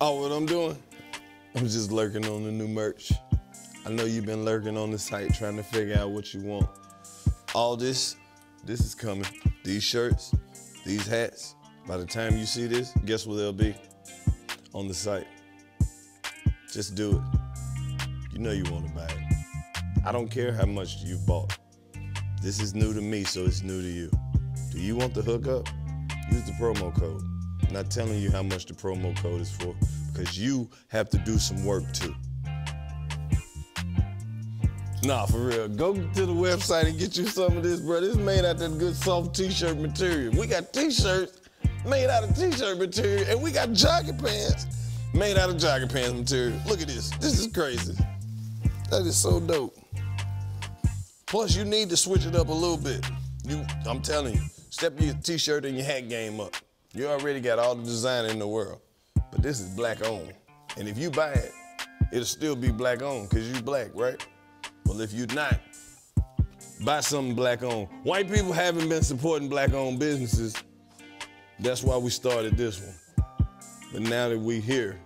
Oh, what I'm doing? I'm just lurking on the new merch. I know you've been lurking on the site trying to figure out what you want. All this, this is coming. These shirts, these hats. By the time you see this, guess where they'll be? On the site. Just do it. You know you want to buy it. I don't care how much you bought. This is new to me, so it's new to you. Do you want the hookup? Use the promo code. Not telling you how much the promo code is for because you have to do some work too. Nah, for real. Go to the website and get you some of this, bro. This is made out of that good soft t-shirt material. We got t-shirts made out of t-shirt material, and we got jogging pants made out of jogging pants material. Look at this. This is crazy. That is so dope. Plus, you need to switch it up a little bit. You, I'm telling you, step your t-shirt and your hat game up. You already got all the design in the world, but this is black owned. And if you buy it, it'll still be black owned because you black, right? Well, if you're not, buy something black owned. White people haven't been supporting black owned businesses. That's why we started this one. But now that we here,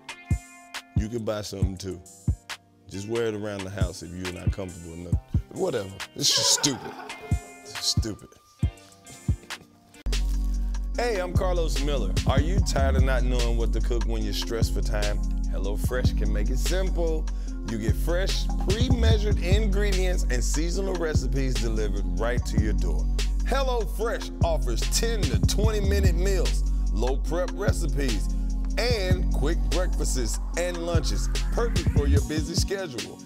you can buy something too. Just wear it around the house if you're not comfortable enough. Whatever. It's just stupid. It's stupid. Hey, I'm Karlous Miller. Are you tired of not knowing what to cook when you're stressed for time? HelloFresh can make it simple. You get fresh, pre-measured ingredients and seasonal recipes delivered right to your door. HelloFresh offers 10 to 20 minute meals, low prep recipes, and quick breakfasts and lunches, perfect for your busy schedule.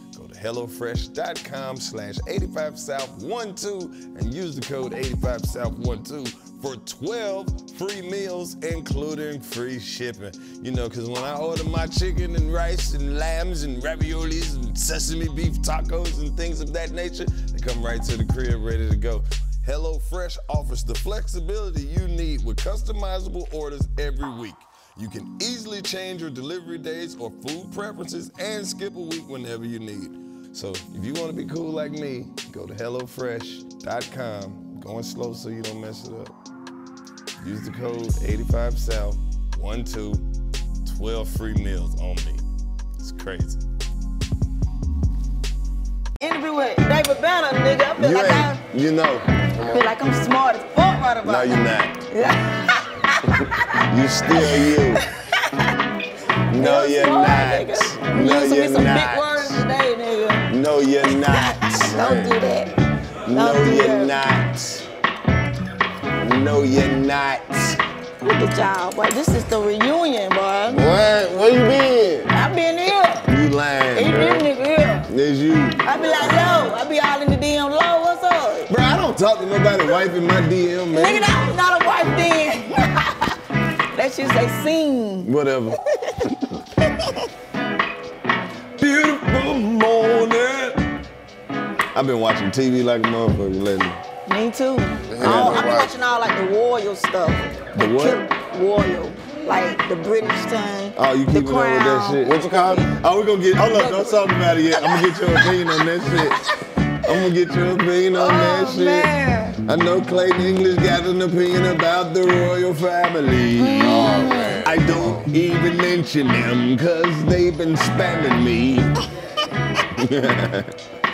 HelloFresh.com slash 85South12 and use the code 85South12 for 12 free meals, including free shipping. You know, because when I order my chicken and rice and lambs and raviolis and sesame beef tacos and things of that nature, they come right to the crib ready to go. HelloFresh offers the flexibility you need with customizable orders every week. You can easily change your delivery days or food preferences and skip a week whenever you need. So if you want to be cool like me, go to HelloFresh.com. Going slow so you don't mess it up. Use the code 85South, 12, 12 free meals on me. It's crazy. Interview with David Banner, nigga. I feel You like I, you know. I feel like I'm smart as fuck right about No, you're not. You still you. No, You're you're smart, not. nigga. You No, be you're some big words not. today. No, you're not. Don't do that. No, do you're that. not. No, you're not. Look at y'all, boy. This is the reunion, boy. What? Where you been? I been here. You lying, Ain't this girl. nigga here. There's you. I be like, yo, I be all in the DM low. What's up? Bro, I don't talk to nobody wife in my DM, man. Nigga, that was not a wife then. that shit say sing. Whatever. Beautiful morning. I've been watching TV like a motherfucker lately. Me too. Oh, I be watching all like the royal stuff. The what? Royal. Like the British thing. Oh, you keeping up with that shit? What you call it? Oh, we gonna get. Hold up, don't talk about it yet. I'm gonna get your opinion on that shit. I'm gonna get your opinion on that Oh, shit. man. I know Clayton English got an opinion about the royal family. Mm. I don't even mention them because they've been spamming me.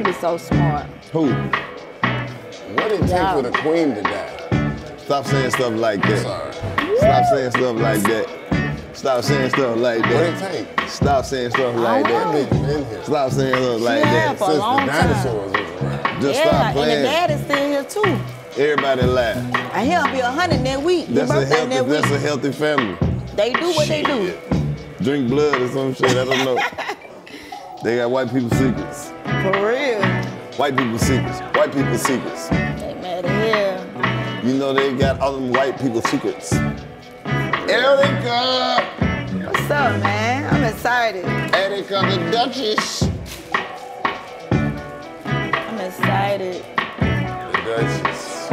I think so smart. Who? What did it take for the queen to die? Stop saying stuff like that. Sorry. Stop saying stuff like that. Stop saying stuff like that. What did that. it take? Stop saying stuff like don't that. know. Bitch been here Stop saying stuff like Yeah, that. for a since long the time. dinosaurs was around. Just yeah, stop and the playing. dad is still here too. Everybody laugh. And he'll be a hundred that week. His That's a birthday healthy. that week. That's a healthy family. they do what they do. Drink blood or some shit. I don't know. they got white people secrets. For real. White people secrets. White people secrets. They mad as hell. You know they got all them white people secrets. Erica, What's up, man? I'm excited. Erica the Duchess. I'm excited. The Duchess.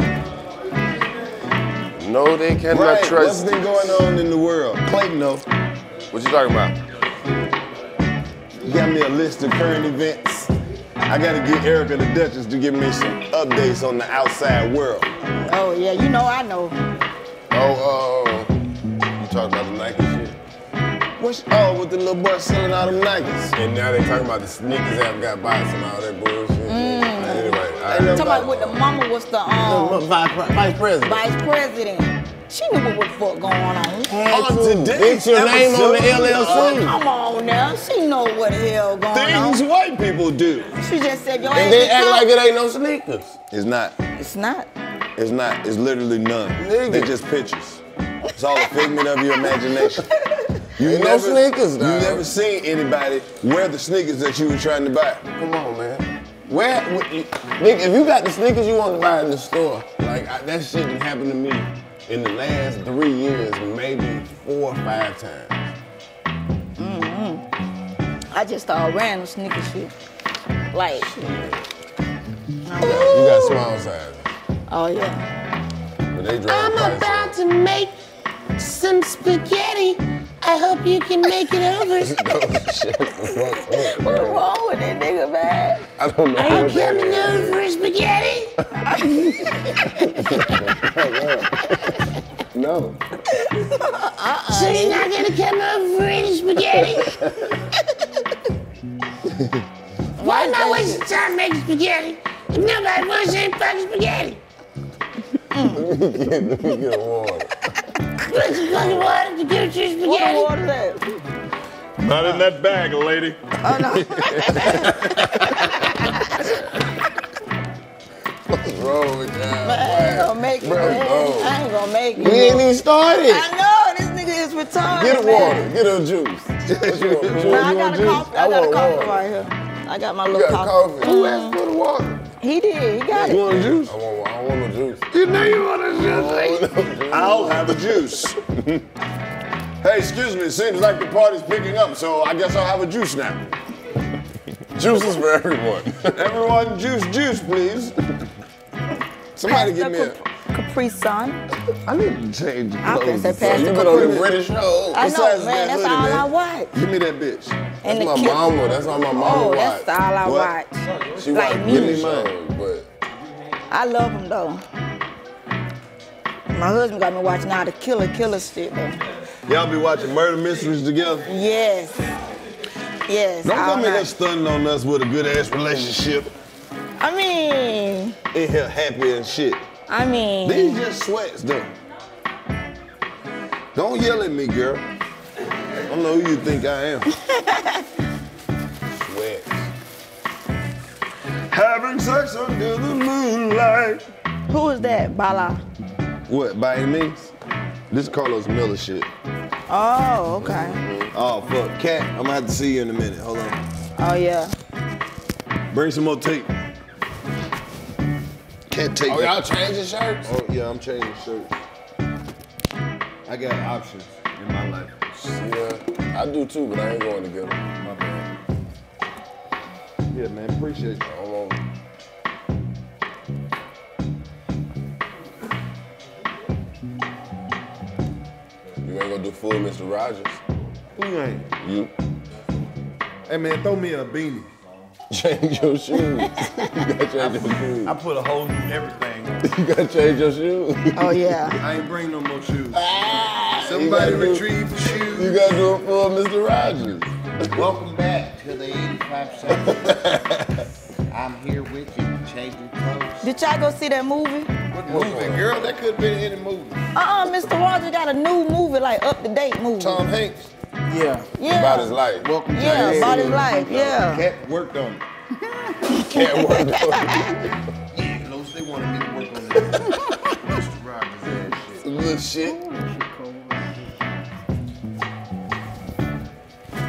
No, they cannot Right. What's trust. been going on in the world? Clayton, though. What you talking about? You Got me a list of current events. I gotta get Erica the Duchess to give me some updates on the outside world. Oh yeah, you know I know. Oh, uh, you talking about the Nike shit? What's oh with the little boy selling all them Nikes? And now they talking about the sneakers app got bots and all that bullshit. Anyway, all right. Talking about with the mama was the um, Vice, vice president. vice president. She knew what the fuck going on. Oh, today. It's your name on the LLC. Oh, come on now, she know what the hell going on. Things on. white people do. She just said your And ass they act tough. like it ain't no sneakers. It's not. It's not. It's not. It's literally none. Nigga. They're just pictures. It's all a figment of your imagination. You Ain't no sneakers, You never seen anybody wear the sneakers that you were trying to buy. Come on, man. Where, wh- you- nigga, if you got the sneakers you want to buy in the store, like I, that shit didn't happen to me in the last three years, maybe four or five times. Mm-hmm. I just started random sneaker shit. Like, You got small sizes, oh yeah. but they drive the price up. to make some spaghetti. I hope you can make it over. What's wrong with that nigga, man? I don't know Are you what that coming over for spaghetti? No. So you're not gonna come over for any spaghetti? Why am I wasting time making spaghetti if nobody wants any fucking spaghetti? Let me get a water. Put some fucking water to get your What water that? Not in that bag, lady. Oh, What's wrong with Man, I ain't that? gonna make it, Bro, man. no. I ain't gonna make it. We ain't even started. I know, this nigga is retarded, Get a man. water. Get a juice. What you want? You Nah, I got a coffee. I, got a coffee water. right here. I got my You little got coffee. coffee. Who asked for the water? He did. He got You it. want a juice? I want, I want no juice. You know you want a I want no juice. I'll have a juice. hey, excuse me. It seems like the party's picking up, so I guess I'll have a juice now. Juice is for everyone. Everyone, juice, juice, please. Somebody give me a. Capri Sun. I need to change the I clothes. think they passed you the on the Capri. British show. I know, man. that That's all? I watch. Give me that bitch. And That's my mama. That's all my mama Oh, watch. that's all I watch. She like watch me. British shows, but I love them though. My husband got me watching all the killer killer shit though. Y'all be watching murder mysteries together. Yes. Yes. Don't come in here stunning on us with a good ass relationship. I mean, In here happy and shit. I mean, These just sweats though. Don't yell at me, girl. I don't know who you think I am. sweat. Having sex under the moonlight. who is that? Bala. What, by any means? This is Karlous Miller shit. Oh, okay. Mm-hmm. Oh, fuck. Cat, I'm gonna have to see you in a minute. Hold on. Oh yeah. Bring some more tape. Can't take Oh, it. y'all changing shirts? Oh, yeah, I'm changing shirts. I got options in my life. Yeah, I do too, but I ain't going to get them. My bad. Yeah, man, appreciate you. I don't want 'em. You ain't gonna do full Mr. Rogers? Who you ain't? You Hey, man, throw me a beanie. change your shoes. you gotta change your shoes. I put a whole new everything on. You gotta change your shoes. Oh yeah. I ain't bring no more shoes. Ah, you Somebody gotta do- retrieve the shoes. You gotta do it for Mr. Rogers. Welcome back to the 85 seconds. I'm here with you, changing clothes. Did y'all go see that movie? What movie, girl? That could have been any movie. Uh-uh, Mr. Rogers got a new movie, like up to date movie. Tom Hanks. Yeah. yeah. About his life. Welcome to Yeah, the about his life. Yeah. Cat worked on it. Can't work on it. Yeah, Los, they wanted me to work on that. Mr. Rogers ass shit. Some little shit.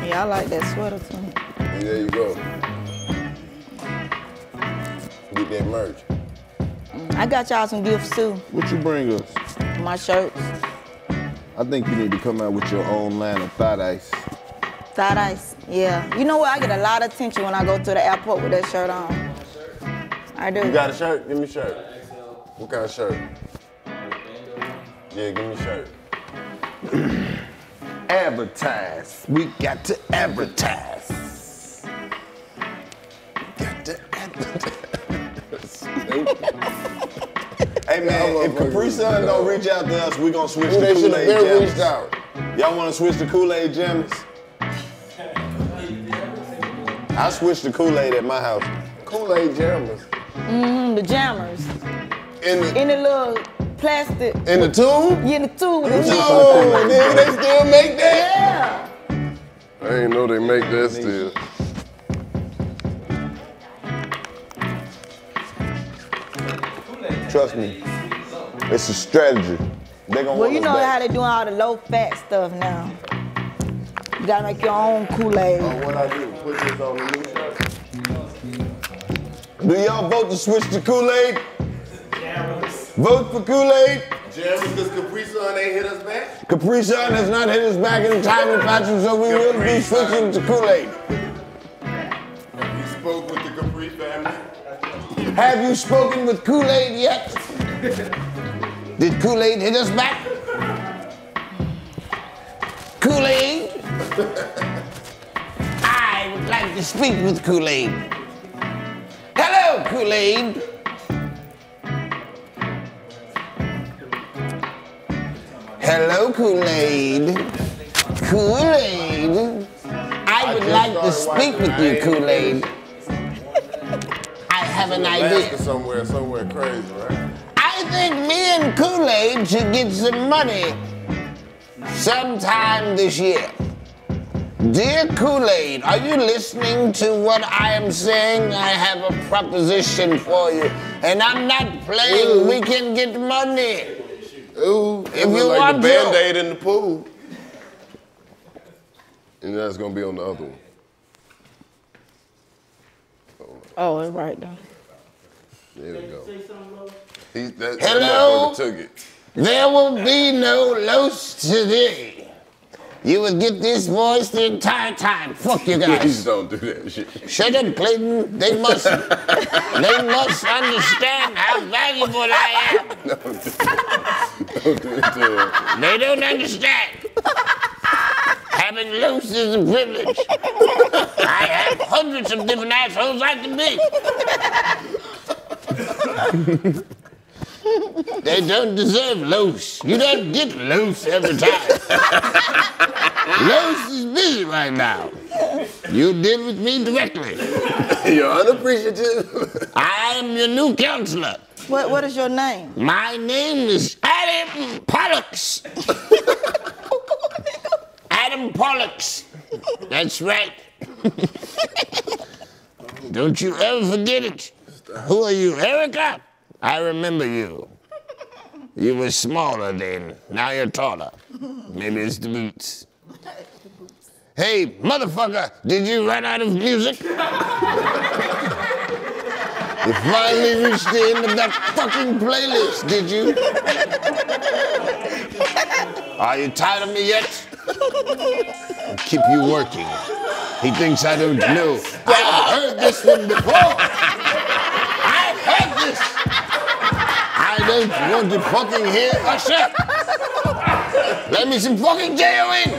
Yeah, I like that sweater too. Yeah, there you go. Get that merch. I got y'all some gifts too. What you bring us? My shirts, I think you need to come out with your own line of thigh ice. thigh ice. Yeah. You know what? I get a lot of attention when I go to the airport with that shirt on. I do. You got a shirt? Give me a shirt. What kind of shirt? Yeah, give me a shirt. Advertise. We got to advertise. Got to advertise. hey man, if Capri Sun don't reach out to us, we gonna switch Ooh, to they should have Kool-Aid been Jammers. reached out. Y'all wanna switch to Kool-Aid Jammers? I switched to Kool-Aid at my house. Kool-Aid jammers. Mm, the jammers. In the In the little plastic. in the tube? Yeah, in the tube. with the No, nigga, they still make that? Yeah. I didn't know they make that still. Trust me. It's a strategy. They gonna Well, want you know back. how they doing all the low fat stuff now. You gotta make your own Kool-Aid. Oh, what I do? Put this on the new shirt? Do y'all vote to switch to Kool-Aid? Vote for Kool-Aid. Jammers, because Capri Sun ain't hit us back? Capri Sun has not hit us back in time and fashion, so we will be switching to Kool-Aid. Have you spoken with Kool-Aid yet? Did Kool-Aid hit us back? Kool-Aid? I would like to speak with Kool-Aid. Hello, Kool-Aid. Hello, Kool-Aid. Kool-Aid. I would like to speak with you, Kool-Aid. I have an idea. Somewhere, somewhere crazy, right? I think me and Kool-Aid should get some money sometime this year. Dear Kool-Aid, are you listening to what I am saying? I have a proposition for you. And I'm not playing. We can get money. Ooh, If you like want the to. Band-Aid in the pool. And that's gonna be on the other one. Oh, it's right there. There we go. He, that, Hello? That took it. There will be no Los today. You will get this voice the entire time. Fuck you guys. Please don't do that shit. Shut up, Clayton. They must. they must understand how valuable I am. No, Don't do it to him. They don't understand. Having Los is a privilege. I have hundreds of different assholes I can be. they don't deserve Los. You don't get Los every time. Los is busy right now. You deal with me directly. You're unappreciative. I am your new counselor. What What is your name? My name is Adam Pollux. Adam Pollux. That's right. Don't you ever forget it. Who are you, Erica? I remember you. You were smaller then. Now you're taller. Maybe it's the boots. Hey, motherfucker, did you run out of music? You finally reached the end of that fucking playlist, did you? Are you tired of me yet? Keep you working. He thinks I don't know. I've heard this one before. I've heard this. I don't want to fucking hear Usher. Let me some fucking J.O.N.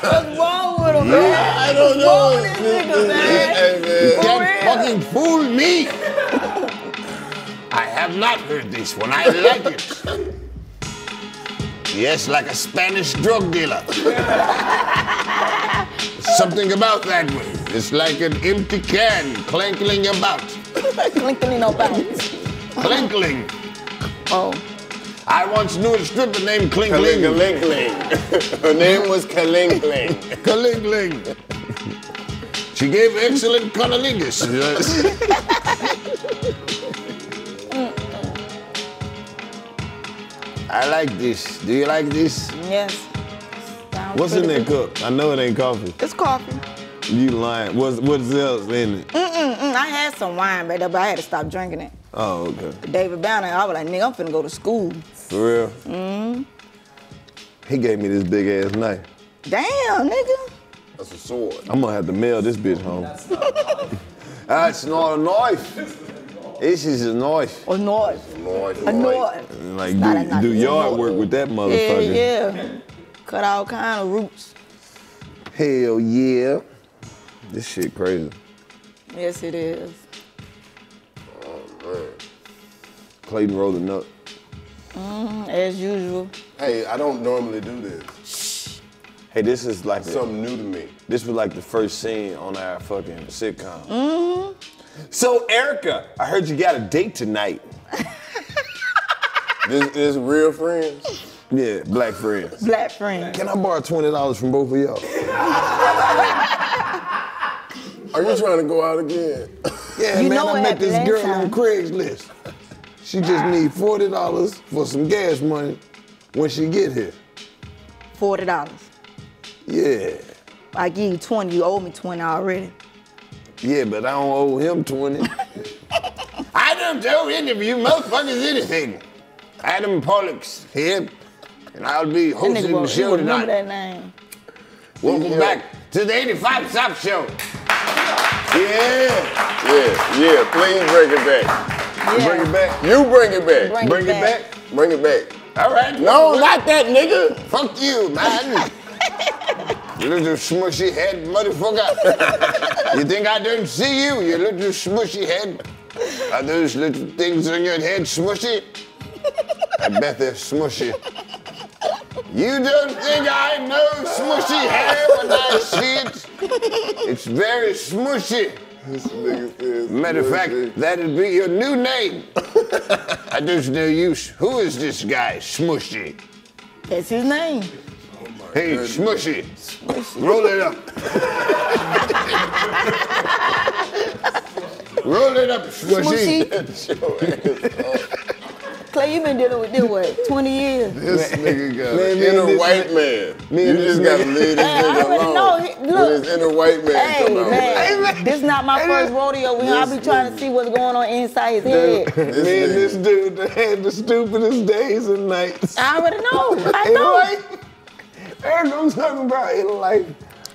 What's wrong with him, man? I don't know. What's wrong with this nigga, man? Man. Can't fucking fool me. I have not heard this one. I like it. Yes, like a Spanish drug dealer. Something about that one. It's like an empty can clankling about. Clinking no bounce. Clinkling. Oh. I once knew a stripper named Klinkling. Kalingaling. Her name was Kalingling. Kalingling. She gave excellent cunnilingus. I like this. Do you like this? Yes. Sounds What's in that cup? I know it ain't coffee. It's coffee. You lying. What's what's else in it? Mm-mm, I had some wine back there, but I had to stop drinking it. Oh, okay. David Banner, I was like, nigga, I'm finna go to school. For real? Mm-hmm. He gave me this big ass knife. Damn, nigga. That's a sword. I'm gonna have to mail this bitch home. That's not a knife. This is a knife. A knife. Lord, A Lord. knife. Like not a do, knife, do it's a yard knife. work with that motherfucker. yeah. yeah. Cut all kind of roots. Hell yeah. This shit crazy. Yes, it is. Oh, man. Clayton rolling up. Mm, As usual. Hey, I don't normally do this. Hey, this is like the- Something new to me. This was like the first scene on our fucking sitcom. Mm-hmm. So, Erica, I heard you got a date tonight. This is real friends. Yeah, black friends. Black friends. Can I borrow twenty dollars from both of y'all? Are you trying to go out again? Yeah, You man, know I what met this girl time. on Craigslist. She just need forty dollars for some gas money when she get here. Forty dollars. Yeah, I give you twenty. You owe me twenty already. Yeah, but I don't owe him twenty. I don't owe any of you motherfuckers anything. Adam Pollock's here, and I'll be hosting nigga the will, he show tonight. that name. Welcome Yeah. back to the 85 South Show. Yeah, Yeah, yeah. Please bring it back. Yeah. bring it back. You bring it back. Bring, Bring it back. Bring it back. All right. No, not that nigga. Fuck you, man. little smushy head motherfucker. you think I don't see you, you little smushy head? Are those little things on your head smushy? I bet they're smushy. You don't think I know smushy hair when I see it? It's very smushy. Matter of fact, that'd be your new name. I don't know you. Who is this guy, Smushy? That's his name. Hey, Smushy, roll it up. roll it up, Smushy. Smushy. Clay, you been dealing with this what? Twenty years. This nigga got Man, an inner this white nigga- man. you just this gotta nigga- leave this Hey, I nigga alone. know. Look. his inner white man Hey come out, man, man. this not my Hey, first rodeo with him. I be This trying to see what's going on inside his head. This Me and this dude had the stupidest days and nights. I already know. I know. Life. Eric, I'm talking about in life.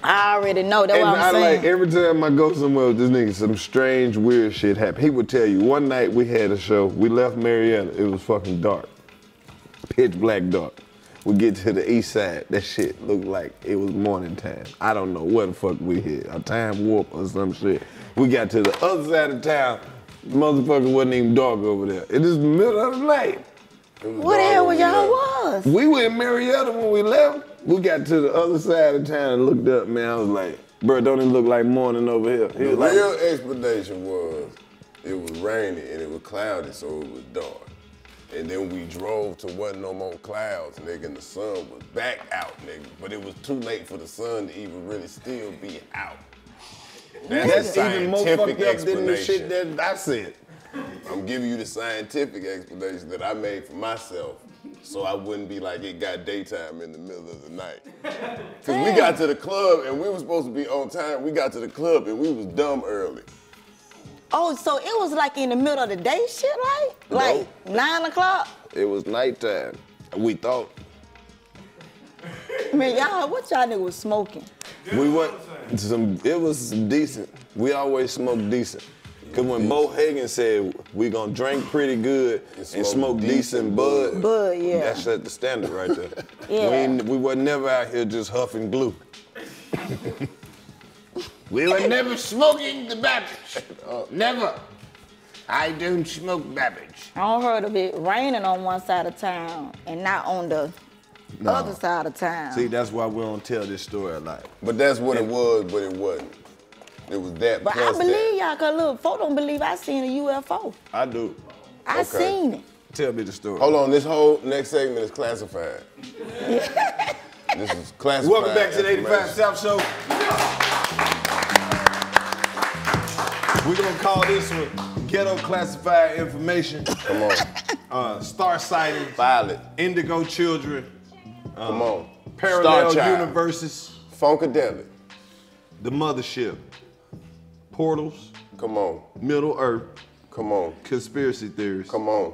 I already know. That's what I I'm saying. like every time I go somewhere with this nigga, some strange, weird shit happen. He would tell you one night we had a show. We left Marietta. It was fucking dark, pitch black dark. We get to the east side. That shit looked like it was morning time. I don't know what the fuck we hit. A time warp or some shit. We got to the other side of town. Motherfucker wasn't even dark over there. It is the middle of the night. what the hell was y'all was? We were in Marietta when we left. We got to the other side of town and looked up, man. I was like, bro, don't it look like morning over here? He The like, real explanation was it was rainy and it was cloudy, so it was dark. And then we drove to wasn't no more clouds, nigga, and the sun was back out, nigga. But it was too late for the sun to even really still be out. That's, That's even more fucked up than the shit that I said. I'm giving you the scientific explanation that I made for myself, so I wouldn't be like it got daytime in the middle of the night. Cause we got to the club and we were supposed to be on time. We got to the club and we was dumb early. Oh, so it was like in the middle of the day shit, like? Like nine o'clock? It was nighttime. We thought. Man, y'all, what y'all nigga was smoking? We went some, it was decent. We always smoke decent. Cause when Bo Hagen said we gonna drink pretty good and smoke smoke, decent, decent bud, bud. Bud, yeah. that set the standard right there. Yeah. We, we were never out here just huffing glue. we were never smoking the Babbage. Never. I don't smoke Babbage. I don't heard of it raining on one side of town and not on the other side of town. See, that's why we don't tell this story a lot. But that's what it was, but it wasn't. It was that but I believe that. y'all, cause look, folk don't believe I seen a UFO. I do. I Okay. seen it. Tell me the story. Hold on, this whole next segment is classified. this is classified. Welcome back to the 85 information. South Show. We're gonna call this one Ghetto Classified Information. Come on, Uh, star sightings, Violet. indigo children, Come on. parallel Star universes, Funkadelic. the mothership, portals, Come on. Middle Earth, Come on. conspiracy theories. Come on.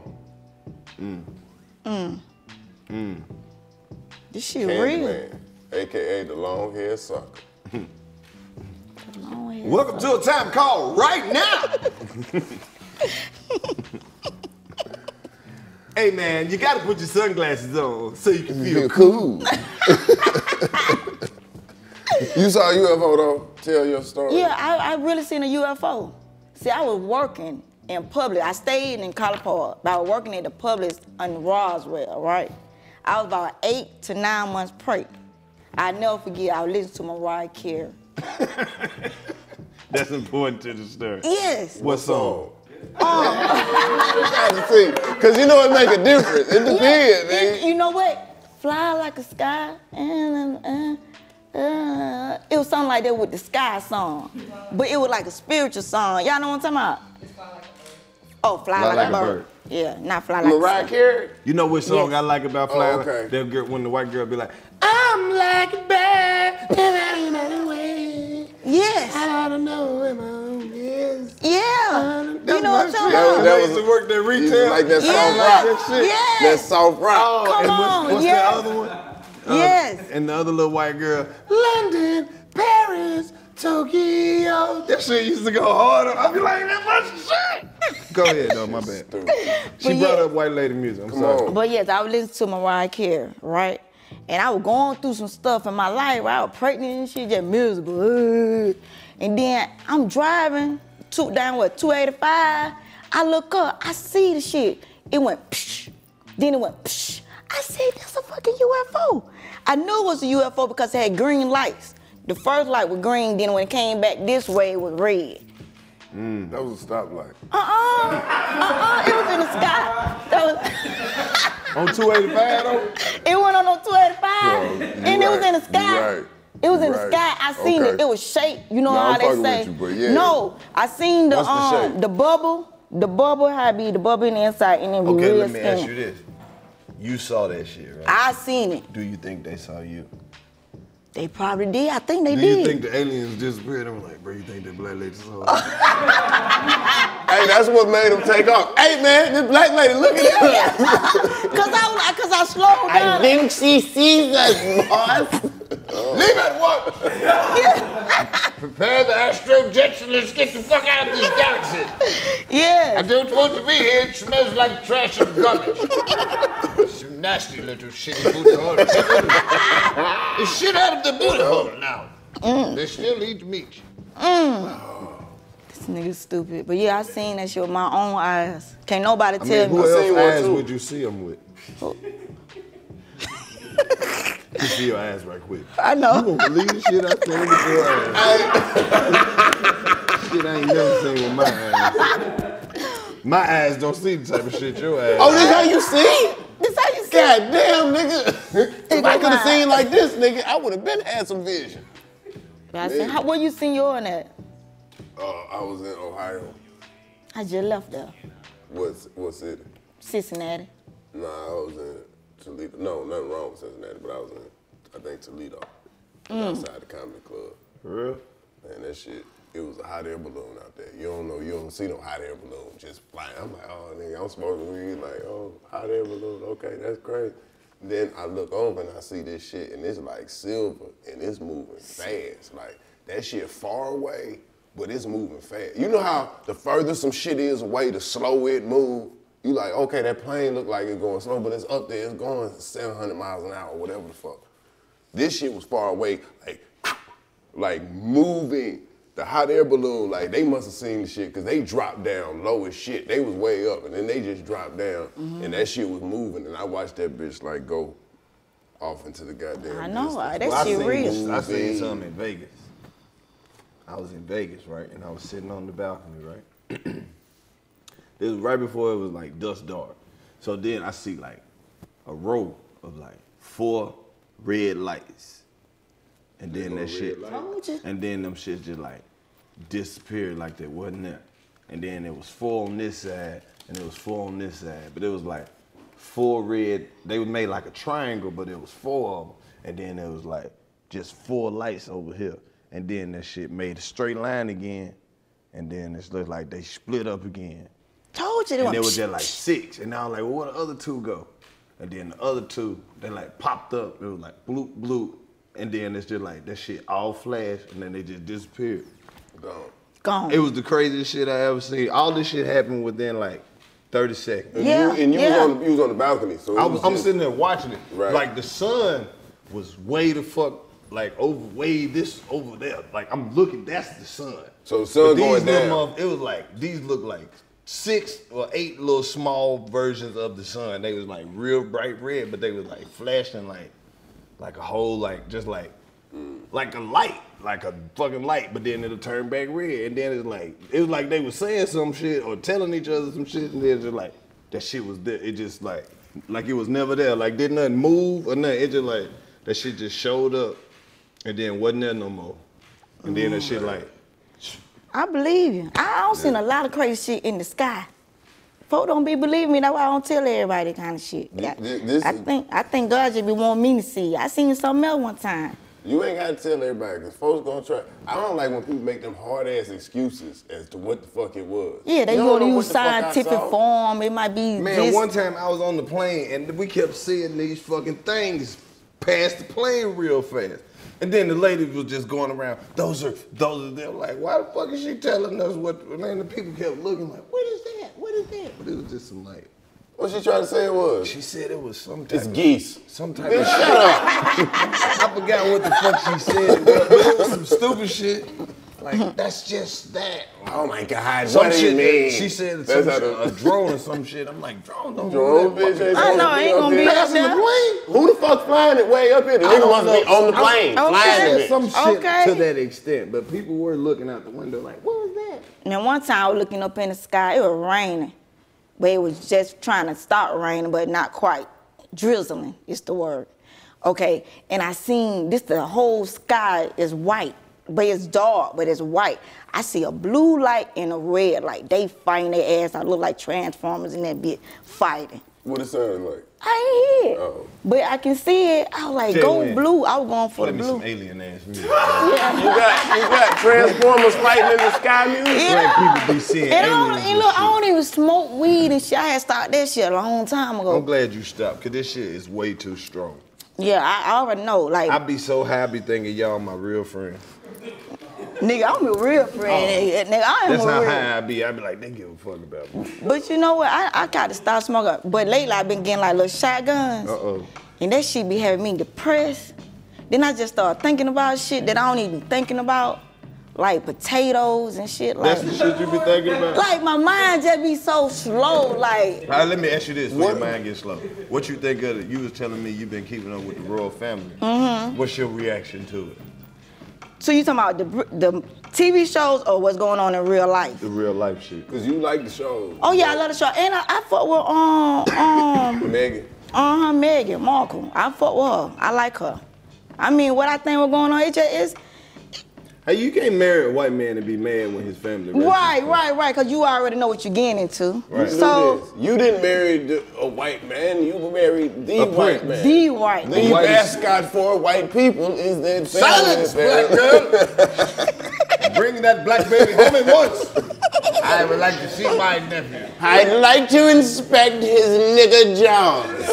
Mm. Mm. Mm. This shit real. Candyman, aka the long haired sucker. Yeah. Welcome to a time called Right Now. hey man, you gotta put your sunglasses on so you can feel Feel cool. you saw a UFO though? Tell your story. Yeah, I, I really seen a UFO. See, I was working in Publix. I stayed in College Park, but I was working at the Publix in Roswell, right? I was about eight to nine months pregnant. I never forget. I listened to Mariah Carey. That's important to the story. Yes. What song? See, cause you know it make a difference. It depends, Yeah, nigga. you know what? Fly like a sky. and, uh, uh, it was something like that with the sky song, but it was like a spiritual song. Y'all know what I'm talking about? Oh, fly, like, a bird. Yeah, not fly like a Mariah sky. Carey. You know which song Yes. I like about Fly? Oh, okay. That girl, when the white girl be like, I'm like a bird, and I don't way. Yes. I don't know where my home is. Yeah. You know what I'm talking That was- about? that I was- used to work that You retail. like that soft Yeah. rock? Yes. That soft rock. Oh, Come and what's, on, what's yes. the other one? Uh, Yes. And the other little white girl, London, Paris, Tokyo. that shit used to go harder. I'd be like, that much shit. Go ahead, though, my bad. She But brought yeah. up white lady music. I'm Come sorry. on. But yes, I was listening to Mariah Carey, right? And I was going through some stuff in my life. Right? I was pregnant and shit, just miserable. Ugh. And then I'm driving to, down what 285. I look up, I see the shit. It went psh. Then it went psh. I said, that's a fucking UFO. I knew it was a UFO because it had green lights. The first light was green, then when it came back this way, it was red. That was a stoplight. Uh-uh. Uh-uh. It was in the sky. That was On 285, though? It went on no 285, Yo, and it was in the sky. right, It was in the sky. I seen it. Okay. It was shaped. You know No, how I'm they say. you, yeah. No, I seen the um the bubble, the bubble how it be the bubble in the inside, and then Okay, real let me ask you this. You saw that shit, right? I seen it. Do you think they saw you? They probably did. I think they Do did. you think the aliens disappeared? I'm like, bro, you think the black lady saw you? Hey, that's what made them take off. Hey, man, this black lady, look at Yeah. that. Cause I like, cause I slowed down. I think she sees us, boss. Leave it what? Prepare the Astro jets and let's get the fuck out of this galaxy. Yeah. I don't want to be here. It smells like trash and garbage. Some nasty little shitty booty hole. the shit out of the booty hole now. Mm. They still eat meat. Mm. Oh. This nigga stupid. But yeah, I seen that shit with my own eyes. Can't nobody I tell mean, who me. I seen else eyes would you see them with? You see your ass right quick. I You know. won't believe the shit I seen with your ass. shit I ain't never seen with my eyes. My eyes don't see the type of shit your ass. Oh, this how you see? This how you see. God damn, nigga. if I could have seen like this, nigga, I would have been had some vision. I said, how, where you seen your at? Uh, I was in Ohio. I just left there. What, what city? Cincinnati. Nah, I was in Toledo. No, nothing wrong with Cincinnati, but I was in, I think, Toledo. Mm. Outside the comedy club. For real? Man, that shit, it was a hot air balloon out there. You don't know, you don't see no hot air balloon just flying. I'm like, oh, nigga, I'm smoking weed. Like, oh, hot air balloon, okay, that's great. Then I look over and I see this shit, and it's like silver, and it's moving fast. Like, that shit far away, but it's moving fast. You know how the further some shit is away, the slower it move? You like, okay, that plane look like it's going slow, but it's up there, it's going 700 miles an hour, whatever the fuck. This shit was far away, like, like moving. The hot air balloon, like they must have seen the shit because they dropped down low as shit. They was way up and then they just dropped down and that shit was moving and I watched that bitch like go off into the goddamn. I know, uh, that Well, I shit seen real. this- I seen Moving. something in Vegas. I was in Vegas, right? And I was sitting on the balcony, right? this was right before it was like dust dark. So then I see like a row of like four red lights. And then that shit. And then them shit just like disappeared like they wasn't there. And then it was four on this side and it was four on this side. But it was like four red, they was made like a triangle, but it was four of them. And then it was like just four lights over here. And then that shit made a straight line again. And then it's looked like they split up again. Told you. They And went, there was just like six. And I was like, well, where the other two go? And then the other two, they like popped up. It was like bloop, bloop. And then it's just like that shit all flashed and then they just disappeared. Gone. gone. It was the craziest shit I ever seen. All this shit happened within like 30 seconds. And Yeah, you, and you yeah. was on the, you was on the balcony, so I was was, I'm just- sitting there watching it. Right. Like the sun was way the fuck, like over way this over there. Like I'm looking, that's the sun. So the sun But these going little down. motherf- it was like these look like six or eight little small versions of the sun. They was like real bright red, but they was like flashing like like a whole like just like like a light, like a fucking light, but then it'll turn back red. And then it's like it was like they was saying some shit or telling each other some shit, and then just like that shit was there. It just like like it was never there. Like did nothing move or nothing. It just like that shit just showed up and then wasn't there no more. And then that shit like I believe you. I don't seen a lot of crazy shit in the sky. Folk don't be believing me. That's why I don't tell everybody that kind of shit. Th- I, this I is- think I think God just be wanting me to see. I seen something else one time. You ain't gotta tell everybody, cause folks gonna try. I don't like when people make them hard ass excuses as to what the fuck it was. Yeah, they You don't go to use what the fuck I scientific form. It might be Man, this. one time I was on the plane and we kept seeing these fucking things pass the plane real fast. And then the lady was just going around, those are, those are them. Like, why the fuck is she telling us what, man, the people kept looking like, what is that? What is that? But it was just some like, What she trying to say it was? she said it was some type It's of, geese. some type of shut up. I forgot what the fuck she said, but it was some stupid shit. Like, mm-hmm. that's just that. Oh my God, Some what do shit, you mean? she said That's some shit, the- a drone or some shit. I'm like, drone don't Drone move that bitch ain't I know, to ain't gonna be up Passing the plane? Who the fuck flying it way up here? The I nigga don't must be on the plane, Okay. flying it. some shit Okay. to that extent, but people were looking out the window like, what was that? Now one time I was looking up in the sky, it was raining. But it was just trying to start raining, but not quite. Drizzling is the word. Okay. And I seen this the whole sky is white, but it's dark, but it's white. I see a blue light and a red light. They fighting their ass. I look like transformers in that bit fighting. What it sounded like? I ain't hear it. Oh. But I can see it. I was like, Tell go you blue. I was going for Play the me blue. some alien ass music. You got, you got Transformers fighting in the sky music? Yeah. people be seeing And I don't, aliens and and look, I don't even smoke weed and shit. I had started that shit a long time ago. I'm glad you stopped, cause this shit is way too strong. Yeah, I, I already know. Like, I'd be so happy thinking y'all my real friends. Nigga, I'm a real friend. nigga. Nigga, I am That's a how real. high I be. I be like, they give a fuck about me. But you know what? I, I got to stop smoking. But lately, I've been getting like little shotguns. Uh oh. And that shit be having me depressed. Then I just start thinking about shit that I don't even thinking about. Like potatoes and shit. Like, That's the shit you be thinking about. like my mind just be so slow. Like, All right, let me ask you this What- your mind gets slow. What you think of it? You was telling me you've been keeping up with the royal family. Mm-hmm. What's your reaction to it? So you talking about the the TV shows or what's going on in real life? The real life shit. Cause you like the show. Oh yeah, I love the show. And I, I fuck with um um Meghan. uh huh Meghan Markle. I fuck with her. I like her. I mean, what I think was going on, it just is Hey, you can't marry a white man and be mad when his family. right, right, right, cause you already know what you're getting into. Right. So you didn't marry the, a white man. You married the A white man. the white. The white is- mascot for white people is that Silence, black girl! Bring that black baby home at once. I would like to see my nephew. I'd like to inspect his nigger jaws.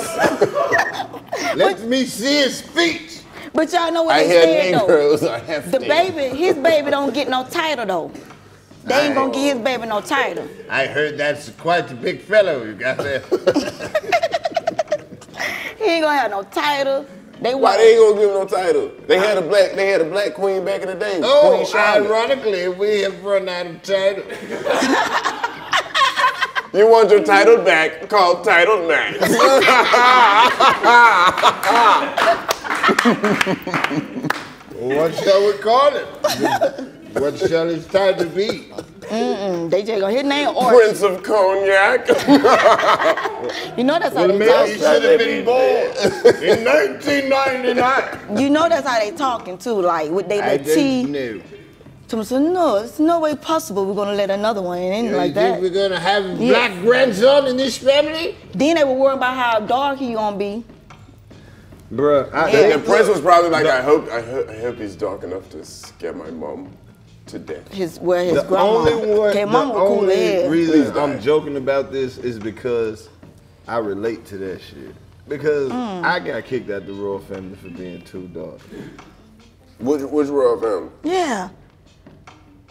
Let me see his feet. But y'all know what I they hear said though. Negroes are hefty. The baby, his baby don't get no title though. They ain't gonna give his baby no title. I heard that's quite a big fellow you got there. He ain't gonna have no title. They Why want they ain't gonna give him no title? They had a black, they had a black queen back in the day. Oh, queen Charlotte. ironically, we have run out of title. You want your title back? Call Title Max. What shall we call it? what shall his title be? they just gonna his name or Prince of Cognac. you know that's how they Maybe talk. he should have been born in 1999. You know that's how they talking too, like with they I little just T. knew. To me, so no, it's no way possible we're gonna let another one in You like think that. we're gonna have a Yeah. black grandson in this family? Then they were worried about how dark he gonna be. Bruh, I, Yeah. the prince was probably like, I hope, I hope, I hope he's dark enough to scare my mom to death. His where his the grandma. only one, okay, the mama was cool only as reason Please I'm don't. joking about this is because I relate to that shit. Because Mm. I got kicked out the royal family for being too dark. Which, which royal family? Yeah.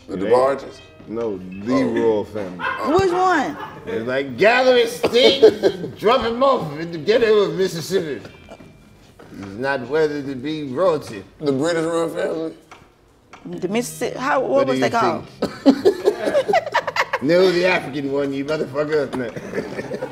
The DeBarges? No, the royal family. Which one? It's like gathering his things and drop him off in the ghetto of Mississippi. He's not worthy to be royalty. The British royal family? The Mississippi. How? What, What was do they you called? No, the African one, you motherfucker.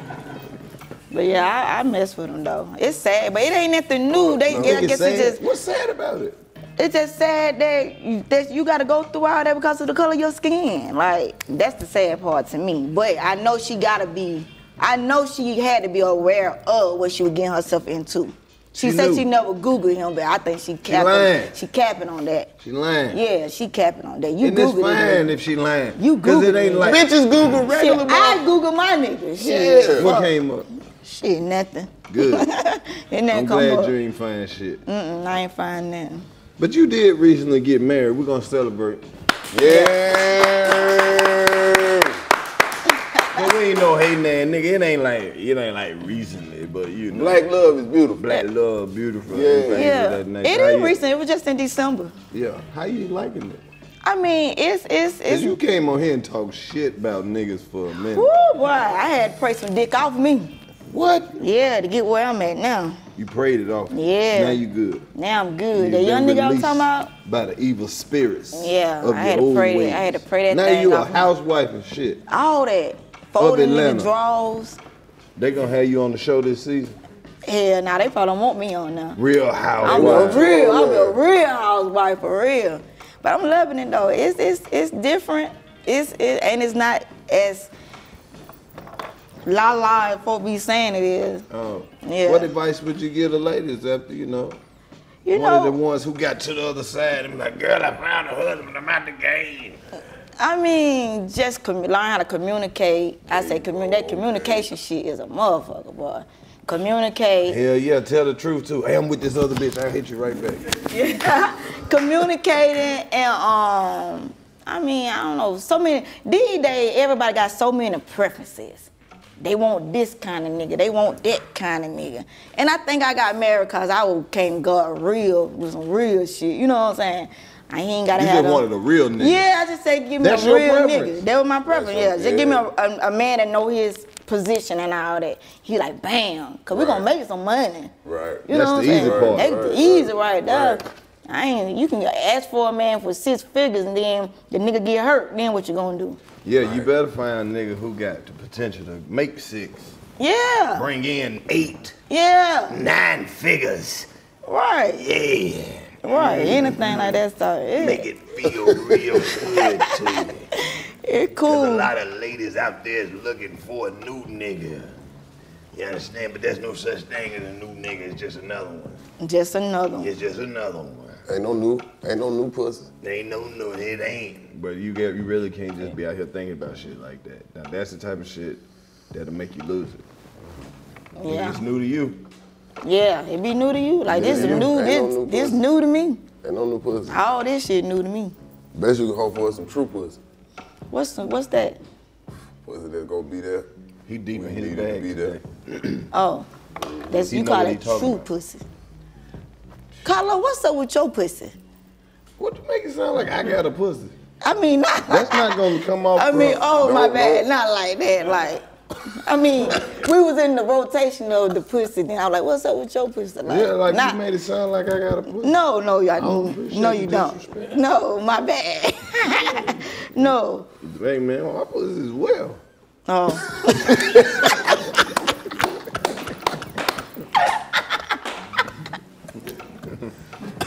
But yeah, I, I mess with them though. It's sad, but it ain't nothing new. They, You I guess it's it's just What's sad about it? it's just sad that you, that you got to go through all that because of the color of your skin. Like that's the sad part to me. But I know she gotta be. I know she had to be aware of what she was getting herself into. She, She said knew. she never googled him, but I think she lying. capping. She capping on that. She lying. Yeah, she capping on that. You and it's googled fine it. if she lying. You Cause it Googled ain't like Bitches Google regular Shit, mother- I Google my nigga. Shit, Yeah. what came up. Shit, nothing. Good. And then I'm come glad up. you ain't find shit. Mm-mm, I ain't find nothing. But you did recently get married. We're gonna celebrate. Yeah. But we ain't no hating ass nigga. It ain't like it ain't like recently, but you know. Black love is beautiful. Black love, beautiful. Yeah. and Yeah, that it nature. How is you- recent. It was just in December. Yeah. How you liking it? I mean, it's it's Cause it's. you came on here and talked shit about niggas for a minute. Woo, boy, I had to pray some dick off me. What? Yeah, to get where I'm at now. You prayed it off. Yeah. Now you good. Now I'm good. You the young nigga I was talking about. By the evil spirits. Yeah, of I your had to old pray that- ways. I had to pray that Now thing you a off me. housewife and shit. All that. Folding Atlanta. nigga drawers. They gonna have you on the show this season. Hell, now they probably don't want me on now. Real housewife. I'm a real, I'm a real housewife for real. But I'm loving it though. It's it's it's different. It's it, and it's not as la la as folk be saying it is. Oh. Yeah. What advice would you give the ladies after you know? You one of the ones who got to the other side and be like, girl, I found a husband, I'm out the game. I mean, just commu- learn how to communicate. I say that communication shit is a motherfucker, boy. Communicate. Hell yeah, tell the truth too. Hey, I'm with this other bitch. I'll hit you right back. communicating and um I mean, I don't know, so many these days everybody got so many preferences. They want this kind of nigga, they want that kind of nigga. And I think I got married cause I came God real with some real shit. You know what I'm saying? I ain't gotta You have just no- wanted a real nigga. Yeah, I just say give me That's a your real preference. nigga. That was my preference. Yeah, just your- give me a, a, a man that know his position and all that. He like bam, cause we gonna Right. make some money. Right. You That's know what the I'm easy saying? part. That's Right, the easy right, right there. right. I ain't. You can ask for a man for six figures and then the nigga get hurt. Then what you gonna do? Yeah, you better find a nigga who got the potential to make six, Yeah, bring in eight, yeah, nine figures. right, Yeah, right. Anything like that stuff. make It, it feel real good to you. it cool. A lot of ladies out there is looking for a new nigga. You understand? But there's no such thing as a new nigga. It's just another one. Just another one. It's just another one. Ain't no new, ain't no new pussy. There ain't no new, it ain't. But you get, you really can't just be out here thinking about shit like that. Now that's the type of shit that'll make you lose it. Yeah, It's new to you. Yeah. It be new to you. Like this is new. This no new this new to me. Ain't no new pussy. All this shit new to me. Best you can hope for is some true pussy. What's the, what's that? Pussy that's gonna be there. He deep in We his need it to bag be there. Oh, that's He you call what he that talking true about. pussy. Karlous, what's up with your pussy? What you make it sound like I got a pussy? I mean, not, That's not gonna come off. I mean, from- oh my No, bad, not like that. Like, I mean, we was in the rotation of the pussy. Then I was like, "What's up with your pussy?" Like, yeah, like not- you made it sound like I got a pussy. No, no, I don't no, appreciate no, the you don't. No, my bad. no. Hey man, my pussy is well. Oh,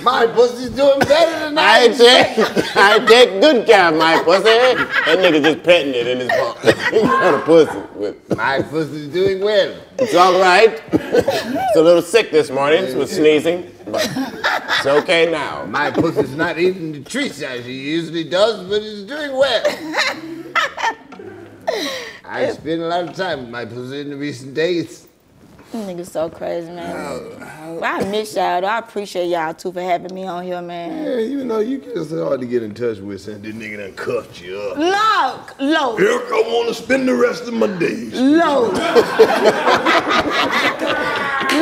My pussy's doing better than I take, I take good care of my pussy. That nigga just petting it in his palm. he got a pussy. But My pussy's doing well. it's all right. It's a little sick this morning. It was sneezing. But it's okay now. My pussy's not eating the treats as he usually does, but it's doing well. I spend a lot of time with my pussy in the recent days. Nigga, so crazy, man. Well, I miss y'all. Though. I appreciate y'all too for having me on here, man. Yeah, you know, you just hard to get in touch with since this nigga done cuffed you up. Look, low, Here I want to spend the rest of my days. low,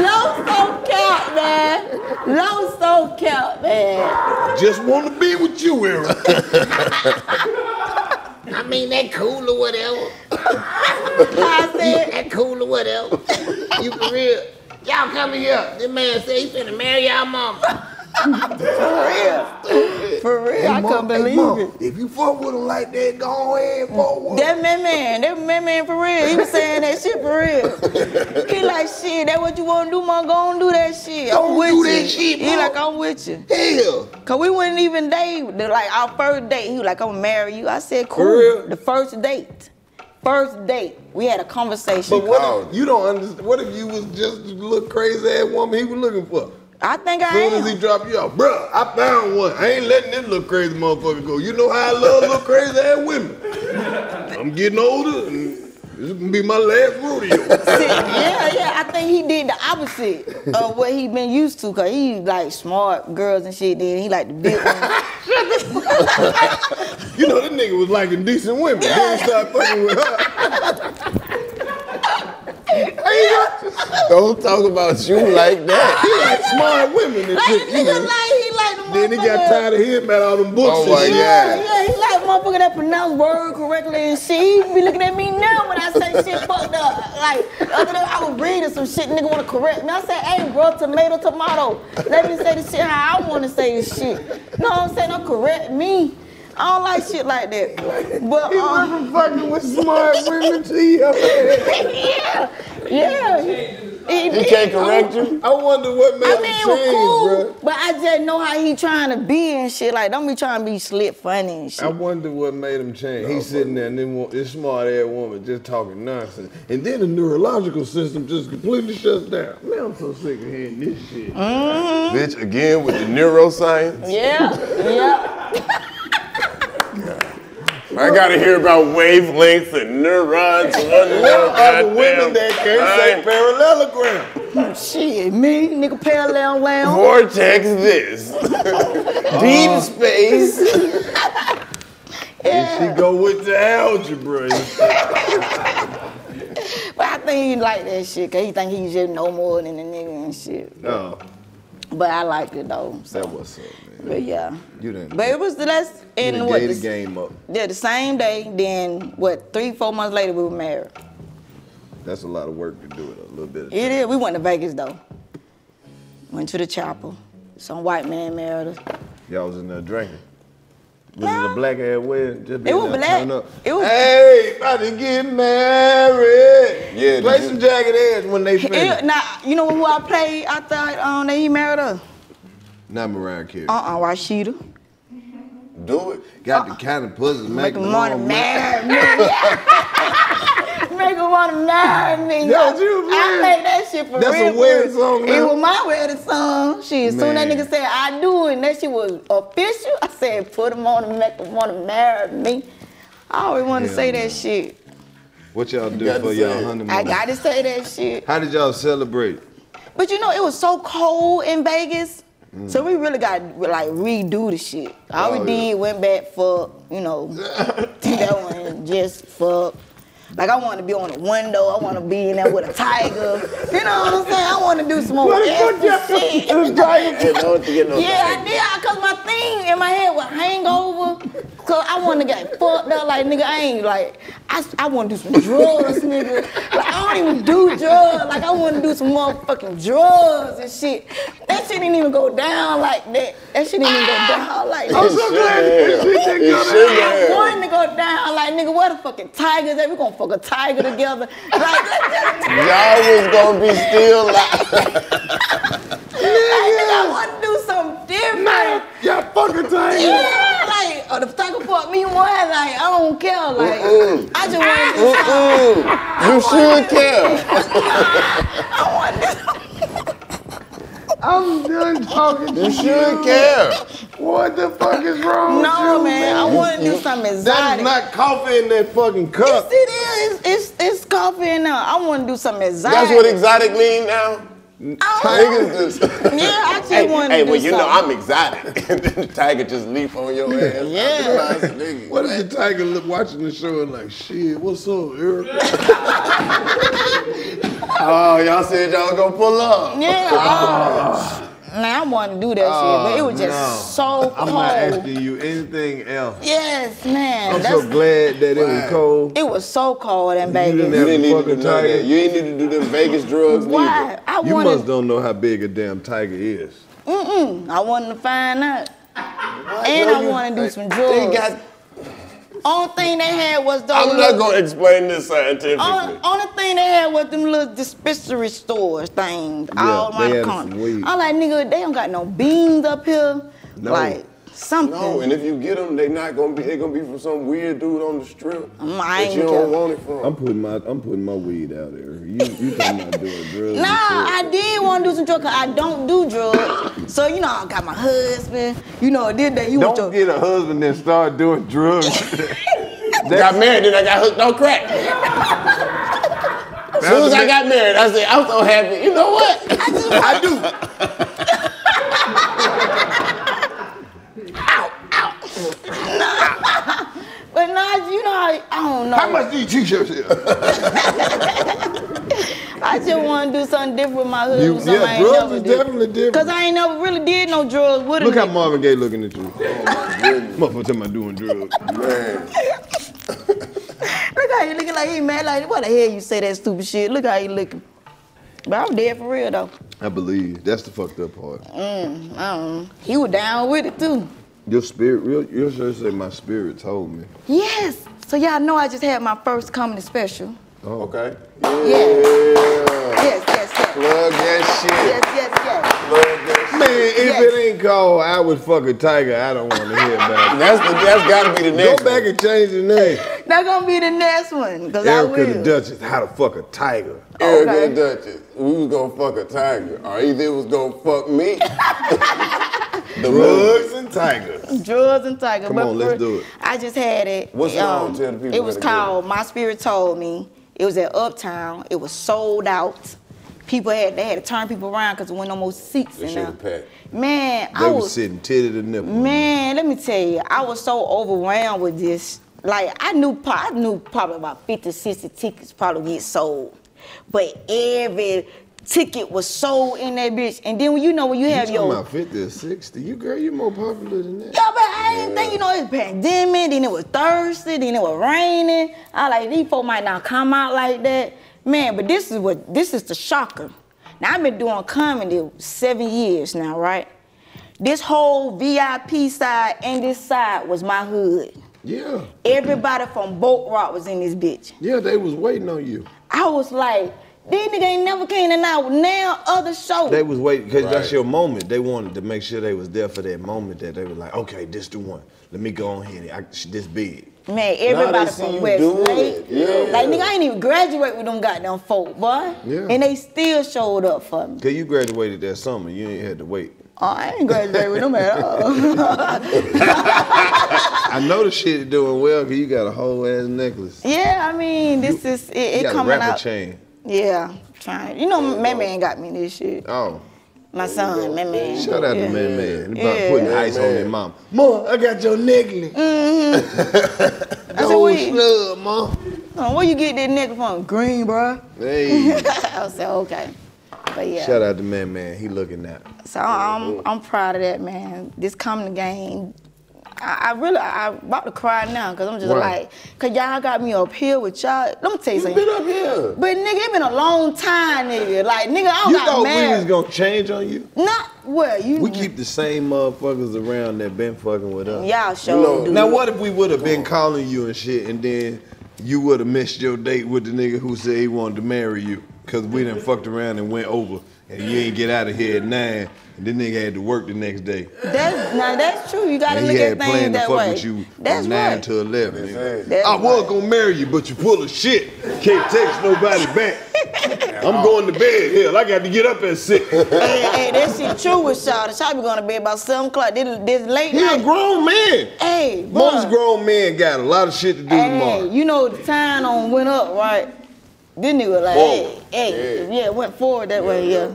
low, so count, man. Low, so count, man. Just want to be with you, Eric. I mean, that cool or whatever. I said, That cool or whatever. You for real. Y'all come here. This man say he finna marry y'all mama. For real. For real, I couldn't believe it. If you fuck with him like that, go ahead, fuck with him. That man, man, that man, man, for real. He was saying that shit for real. He like, shit, that what you want to do, man? Go on do that shit. Go I'm with do you. that shit, He bro. like, I'm with you. Hell. Cause we wouldn't even date. Like our first date, he was like, "I'm gonna marry you." I said, "Cool." real? The first date, first date, we had a conversation. But what if you don't understand? What if you was just the little crazy ass woman he was looking for? I think I As soon as he drop you off, bro, I found one. I ain't letting this little crazy motherfucker go. You know how I love little crazy ass women. I'm getting older, and this is gonna be my last rodeo. yeah, yeah. I think he did the opposite of what he been used to. Cause he like smart girls and shit. Then he like the big ones. You know, this nigga was liking decent women. Then he started fucking with her. Don't talk about you like that. He like smart women and Like shit. you nigga like he like the Then he got tired of hearing about all them oh books Oh and my shit. Yeah, God. yeah, he like motherfucker that pronounce word correctly and shit. He be looking at me now when I say shit fucked up. Like other day I was reading some shit, nigga wanna correct me. I said, hey bro, tomato, tomato. Let me say the shit how I wanna say this shit. No, I'm saying don't correct me. I don't like shit like that. But He um, went from fucking with smart women to your yeah, yeah. He, He can't correct you? I wonder what made I him mean, it change, cool, bro. but I just know how he trying to be and shit. Like, don't be trying to be slick funny and shit. I wonder what made him change. He's sitting there and then this smart ass woman just talking nonsense. And then the neurological system just completely shuts down. Man, I'm so sick of hearing this shit. Bitch, again with the neuroscience. Yeah, yeah. I gotta hear about wavelengths and neurons. and what the women that can't say Right. parallelogram. Shit, me, nigga, parallel lounge. Vortex this. Deep uh, space. And she go with the algebra. and shit. But I think he like that shit, cause he think he just know more than the nigga and shit. No, But I like it though. So. that what's up, man. But yeah. You done, But it was the last you in what gave the, the game up. yeah, the same day, then what, three, four months later we were married. That's a lot of work to do it. A little bit. Of It is. We went to Vegas though. Went to the chapel. Some white man married us. Y'all was in there drinking. Was it a black ass wedding? Just It was being there, black. turn up. It was- Hey, about to get married. Yeah, Play some you- jagged edge when they finish. It, now, you know who I played? I thought um, that he married us. Not Mariah Carey. Uh-uh, Rasheeda. Do it. Got the uh-uh. kind of pussy Make make them wanna marry me. Make him wanna marry me. That's you, I man. played that shit for That's a real. for wedding real. song It was my wedding song. Shit, as soon as that nigga said I do it, and that shit was official, I said put him on and make him wanna marry me. I always wanted to say no. that shit. What y'all do for y'all honeymoon? I gotta say that shit. How did y'all celebrate? But you know, it was so cold in Vegas. Mm. So we really got to like redo the shit. All Oh, we did went back for, you know, that one just fuck. Like I want to be on a window. I want to be in there with a tiger. You know what I'm saying? I want to do some more extra shit. Hey, don't forget no Yeah, I did. Cause my thing in my head was hangover. Cause I want to get fucked up. Like nigga, I ain't like I, I want to do some drugs, nigga. Like I don't even do drugs. Like I want to do some motherfucking drugs and shit. That shit didn't even go down like that. That shit didn't even go down like that. I'm so glad that shit didn't go down. I down. wanted to go down like nigga. What a fucking tigers at? We gonna fuck a tiger together. Like let's just Y'all was gonna be still like, Like, nigga, I want to do something different. Y'all fucking time. Yeah, like, or the taco fuck me more, like, I don't care, like, Mm-mm. I just want to do something. mm, you should care. I want to I'm done talking to You should care. What the fuck is wrong with No, you, man, I want to do something That is exotic. not coffee in that fucking Yes, cup. it is. It's, it's coffee in there. I want to do something exotic. That's what exotic mean now? Oh. Niggas just. Yeah, I just Hey, want to hey, well, you know I'm something. exotic. and then the tiger just leap on your ass. Yeah. Nigga, What is the tiger look watching the show and like, shit, what's up, Eric? Oh, y'all said y'all gonna pull up. Yeah. Oh. Now I want to do that shit, but it was just oh, no. so I'm cold. not asking you anything else. Yes, man. I'm That's, so glad that it was cold. it was so cold in You Vegas. didn't You didn't the need to do none that. tiger. You ain't need to do them Vegas drugs Why? neither. I You wanted. must don't know how big a damn tiger is. Mm-mm. I wanted to find out. And No, I you- want to do some They drugs. Got. Only thing they had was those. I'm not gonna explain this scientifically. Only, only thing they had was them little dispensary stores things all they around the had corner. some. I'm like, nigga, they don't got no beans up here. No. Like something. No, and if you get them, they not gonna be. They gonna be from some weird dude on the strip Mm, I that ain't you don't care. want it from. I'm putting my I'm putting my weed out there. You you talking about doing drugs? Nah, and I did want to do some drugs 'cause I don't do drugs. So, you know, I got my husband. You know, did that. You want Don't your, get a husband and start doing drugs. got married, then I got hooked on crack. As soon as I got married, I said, I'm so happy. You know what? I do. I do. But nah, you know, I, I don't know. How much these t-shirts here? I just want to do something different with my hood. You- something yeah, I ain't drugs never is did. definitely different. Cause I ain't never really did no drugs with Look him. how Marvin Gaye looking at you. Oh, Motherfucker talking about doing drugs. Man, Look how he looking like he mad. Like, what the hell you say that stupid shit? Look how he looking. But I'm dead for real though. I believe that's the fucked up part. Mm, I don't know. He was down with it too. Your spirit, real, your shirt say my spirit told me. Yes. So y'all know I just had my first comedy special. Oh. okay. Yeah. Yes, yes, yes. Plug that shit. Yes, yes, yes. Love that shit. Man, if Yes. it ain't called I would fuck a tiger, I don't want to hear about it. That's the, that's gotta be the next. Go next. back and change the name. That gonna be the next one. Cause I Erica the will. Duchess, how to fuck a tiger. Erica Okay. and Duchess, we was gonna fuck a tiger, or either it was gonna fuck me. the movie. Drugs and tigers. Drugs and Tigers. Come but on, let's do it. I just had it. um, What's wrong? Tell the people It was how get called My Spirit Told Me. It was at Uptown. It was sold out. People had they had to turn people around because there wasn't no more seats They in should've there. packed. Man, They I was was sitting titty to nipple. man. Let me tell you, I was so overwhelmed with this. Like I knew, I knew probably about 50, 60 tickets probably get sold, but every ticket was sold in that bitch. And then when you know when you You have talking your about 50 or 60? You girl, you more popular than that. Yeah, but I didn't think, you know, it's pandemic, then it was thirsty, then it was raining. I like, these folk might not come out like that. Man, but this is what, this is the shocker. Now, I've been doing comedy seven years now, right? This whole VIP side and this side was my hood. Yeah. Everybody from Boat Rock was in this bitch. Yeah, they was waiting on you. I was like, these niggas ain't never came to now, now other shows. They was waiting because that's your moment. They wanted to make sure they was there for that moment that they were like, okay, this the one. Let me go on here. I, she this big. Man, everybody see from you West Lake. Yeah. Like, nigga, I ain't even graduate with them goddamn folk, boy. Yeah. And they still showed up for me. Cause you graduated that summer. You ain't had to wait. Oh, I ain't graduate with them at all. I know the shit is doing well because you got a whole ass necklace. yeah, I mean, this is, it, You it got a rapper out. chain. Yeah, trying. You know, man, man got me this shit. Oh. My son, man, man. Shout out yeah. to man man. About Yeah. putting ice on their mom. Mom, I got your necklace. Mm-hmm. I said, oh, Gold where you, slug, mom. oh, where you get that nigga from? Green, bro. Hey. I said, okay. But yeah. Shout out to man man. He looking out. So I'm I'm proud of that, man. This coming game, I, I really I, I'm about to cry now because I'm just Right. like, cause y'all got me up here with y'all. Let me tell you You something. been up here. But nigga, it been a long time, nigga. Like nigga, I don't You got thought we married. was gonna change on you? Not well, you. We keep the same motherfuckers around that been fucking with us. y'all show know- do. Now what if we would have been calling you and shit and then you would have missed your date with the nigga who said he wanted to marry you? Cause we done fucked around and went over and you ain't get out of here at nine and this nigga had to work the next day. That's now that's true. You gotta And look he had at things planned to that fuck way. with you that's from nine to eleven. nigga. That's I was right. gonna marry you, but you full of shit. Can't text nobody back. I'm going to bed. Hell, I got to get up at six. hey, hey, that shit true with Shawty. Shawty be going to bed about seven o'clock. This, this late He a grown man. Hey, Most bruh. grown men got a lot of shit to do Hey, tomorrow. you know the time on went up, right? This nigga like, Forward. hey, hey, yeah. it went forward that way, yeah.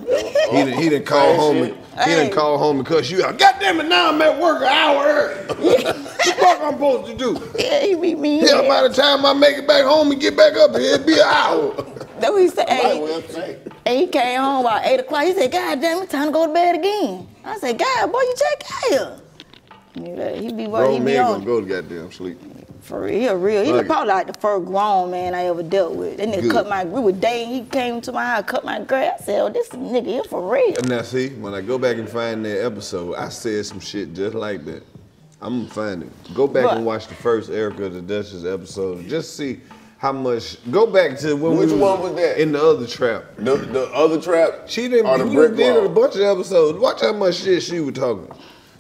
He didn't, he didn't call home. And, he Hey. didn't call home and cuss you out. God damn it! Now I'm at work an hour early. what the fuck I'm supposed to do? yeah, he beat me. Hell, Yeah. by the time I make it back home and get back up here, it'll be an hour. That what he said. Hey, and he came home about eight o'clock. He said, God damn, it's time to go to bed again. I said, God, boy, you check out here. He like- He be what he Grown be man gonna go to goddamn sleep. For real, he real. He Fuck probably like the first grown man I ever dealt with. That nigga Good. cut my. We were dating. He came to my house, cut my grass. I said, "Oh, this nigga here for real." Now see, when I go back and find that episode, I said some shit just like that. I'm gonna find it. Go back What? and watch the first Erica the Duchess episode. Just see how much. Go back to when Which we one was that? in the other trap. The, the other trap. She didn't. Or the we brick did wall. a bunch of episodes. Watch how much shit she was talking.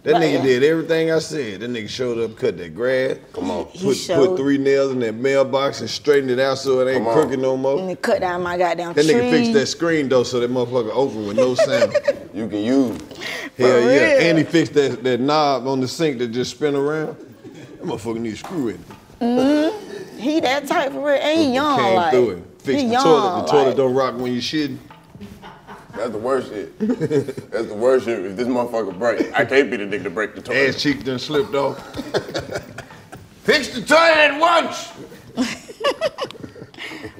That But, nigga did everything I said. That nigga showed up, cut that grass. Come on. He Put, showed- put three nails in that mailbox and straightened it out so it ain't crooked no more. And he cut down my goddamn That tree. nigga fixed that screen though so that motherfucker open with no sound. You can use. Hell yeah. real. And he fixed that, that knob on the sink that just spin around. That motherfucker need a screw in it. Mm-hmm. He that type for real. And he young Came like. through it. Fixed the young, toilet. The toilet like. don't rock when you shitting. That's the worst shit. That's the worst shit. If this motherfucker break, I can't be the nigga to break the toilet. Ass cheek done slipped off. Fix the toilet at once.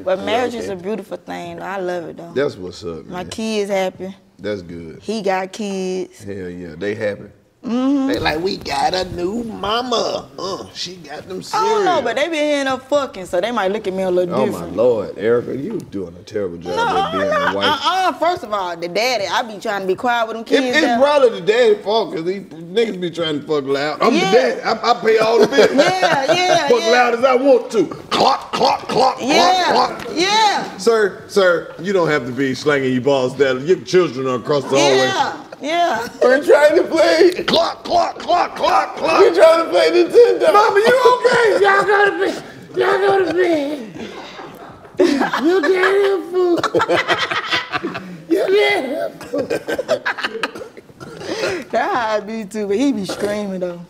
But marriage is a beautiful thing. though. I love it though. That's what's up, My kids happy. That's good. He got kids. Hell yeah. They happy. Mm-hmm. They like, we got a new mama. Uh, she got them I don't know, but they be hearing her fucking, so they might look at me a little Oh different. Oh my lord, Erica, you doing a terrible job No, at being no, a wife. uh-uh. First of all, the daddy, I be trying to be quiet with them It- kids. it's there. probably the daddy fault because these niggas be trying to fuck loud. I'm Yeah. the daddy. I, I pay all the bills. Yeah, yeah, fuck yeah. loud as I want to. Clock, clock, clock, Yeah, clock, clock. yeah, Sir, sir, you don't have to be slanging your balls down. Your children are across the hallway. yeah, yeah. We're trying to play. Clock, clock, clock, clock, clock. We're trying to play Nintendo. Mama, you okay? Y'all go to bed. Y'all go to bed. You daddy a fool. You daddy a fool. That's how I be too, but he be screaming though.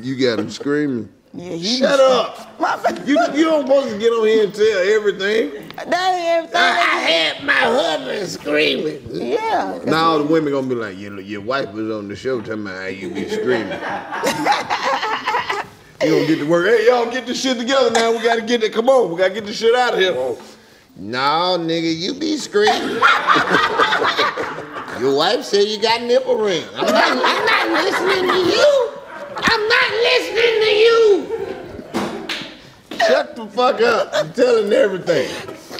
You got him screaming. Yeah, he Shut up. You, you don't supposed to get on here and tell everything. That ain't I everything. had my husband screaming. Yeah. Now all the women gonna be like, your, your wife was on the show telling me how you be screaming. you gonna get to work. Hey, y'all get this shit together now. We gotta get it. Come on, we gotta get this shit out of here. No, nigga, you be screaming. your wife said you got nipple ring. I'm not- I'm not listening to you. I'm not listening to you. Shut the fuck up. I'm telling everything.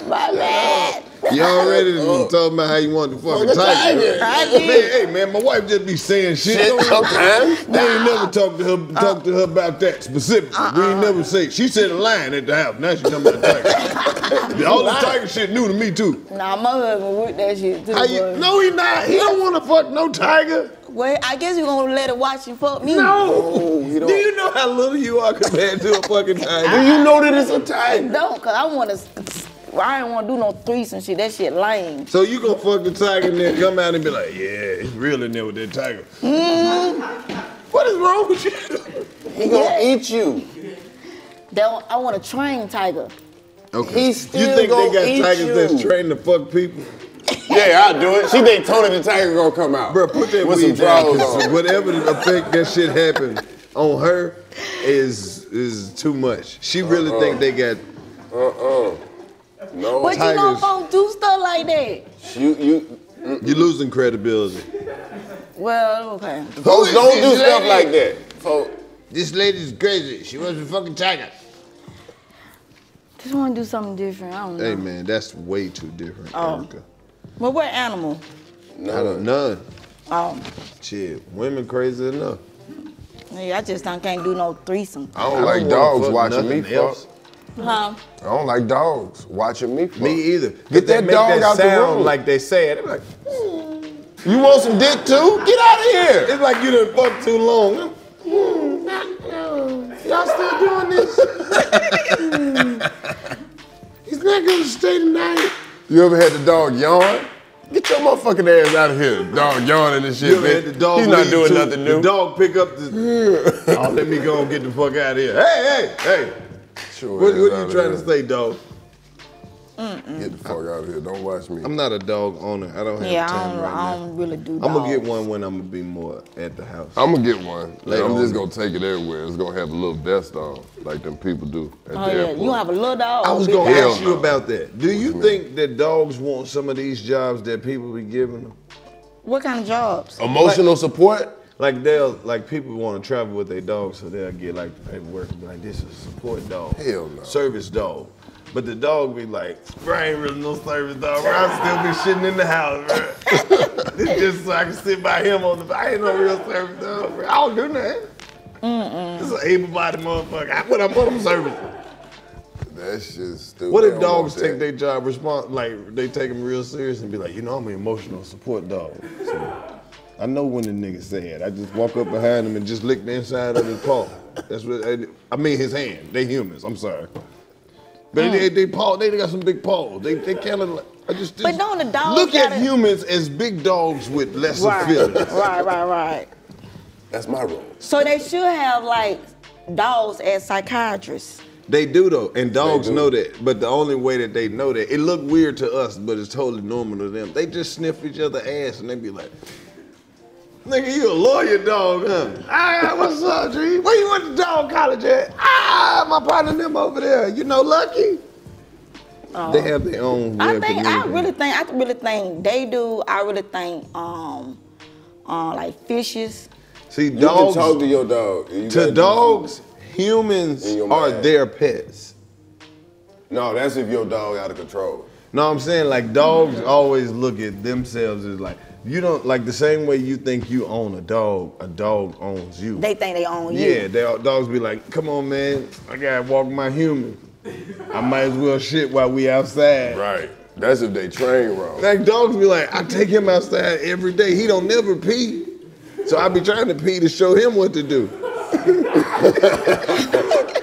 My bad. You already done talking about how you want to fucking oh, the tiger. tiger. Man, hey man, my wife just be saying shit. Shit, Don't- sometimes. We ain't never talked to her uh, talk to her about that specifically. We ain't never uh-uh. say she said a line at the house. Now she talking about the tiger. All the tiger shit new to me too. Nah, my husband with that shit too. You, no, he not. He don't want to fuck no tiger. Well, I guess you're gonna let it watch you fuck me. No. you Do don't. you know how little you are compared to a fucking tiger? Do you know that it's a tiger? don't, cause I wanna. I ain't wanna do no threesome shit. That shit lame. So you gonna fuck the tiger and then come out and be like, yeah, it's real in there with that tiger. Mm-hmm. What is wrong with you? He gonna eat you. That I want to train tiger. Okay. He's you think they gonna got eat tigers that's you. trained to fuck people? Yeah, I'll do it. She think Tony the Tiger gonna come out. Bro, put that with some weed down. drawers 'cause on. Whatever the effect that shit happened on her is is too much. She really uh-uh. think they got Uh-uh. No. But you know, Tigers. folks do stuff like that. You you you losing credibility. Well, okay. folks don't this do stuff like that. Folks, This lady's crazy. She was a fucking tiger. Just want to do something different. I don't know. Hey man, that's way too different, Oh. Erica. But what animal? I don't none. Oh, Shit, women crazy enough. yeah, I just don't, can't do no threesome. I don't I like don't wanna dogs watching me nothing fuck. Huh? I don't like dogs watching me fuck. Me either. Get that make dog that out the room. like they say it. They be like, You want some dick too? Get out of here. it's like you done fucked too long. Y'all still doing this? He's not gonna stay tonight. You ever had the dog yawn? Get your motherfucking ass out of here. Dog yawning and shit, You ever bitch. had the dog He's not doing nothing new. The dog pick up the. oh, let me go and get the fuck out of here. Hey, hey, hey. Sure What, what are you trying to say, dog? Get the fuck out of here. Don't watch me. I'm not a dog owner. I don't have Yeah, I time don't, right I now. don't really do I'm gonna get one when I'm gonna be more at the house. I'm gonna get one. Later I'm just gonna take it everywhere. It's gonna have a little vest on, like them people do at Oh the yeah, airport. you have a little dog. I was gonna dog? Hell ask you about that. Do you think that dogs want some of these jobs that people be giving them? What kind of jobs? Emotional support? Like they'll like people want to travel with their dogs, so they'll get like the paperwork and be like, "This is a support dog, Hell no. service dog." But the dog be like, "Bro, I ain't really no service dog. Bro. I still be shitting in the house, bro. this just so I can sit by him on the. I ain't no real service dog. Bro. I don't do nothing. This is an able-bodied motherfucker. I put up on service. That's just stupid. What if dogs take their job response like they take them real serious and be like, you know, I'm an emotional support dog. So I know when the nigga sad. I just walk up behind him and just lick the inside of his paw. That's what I, I mean. His hand. They humans. I'm sorry. But mm. they, they paw. They got some big paws. They, they kind of like, I just, but don't the dogs look at gotta- humans as big dogs with lesser Right, feelings. right, right, right. That's my role. So they should have like dogs as psychiatrists. They do though, and dogs do. know that. But the only way that they know that, it look weird to us, but it's totally normal to them. They just sniff each other ass and they be like, "Nigga, you a lawyer dog, huh? Ah, what's up, G? Where you went to dog college at? Ah, my partner and them over there. You know, Lucky." They have their own. I of think I really think I really think they do. I really think um uh like fishes. see dogs. You dogs. can talk to your dog. You gotta to do- dogs, humans are their pets. No, that's if your dog out of control. No, I'm saying like dogs always look at themselves as like you don't like the same way you think you own a dog, a dog owns you. They think they own you. yeah, they, dogs be like, come on, man, I gotta walk my human. I might as well shit while we outside. Right. That's if they train wrong. Like dogs be like, I take him outside every day. He don't never pee. So I be trying to pee to show him what to do.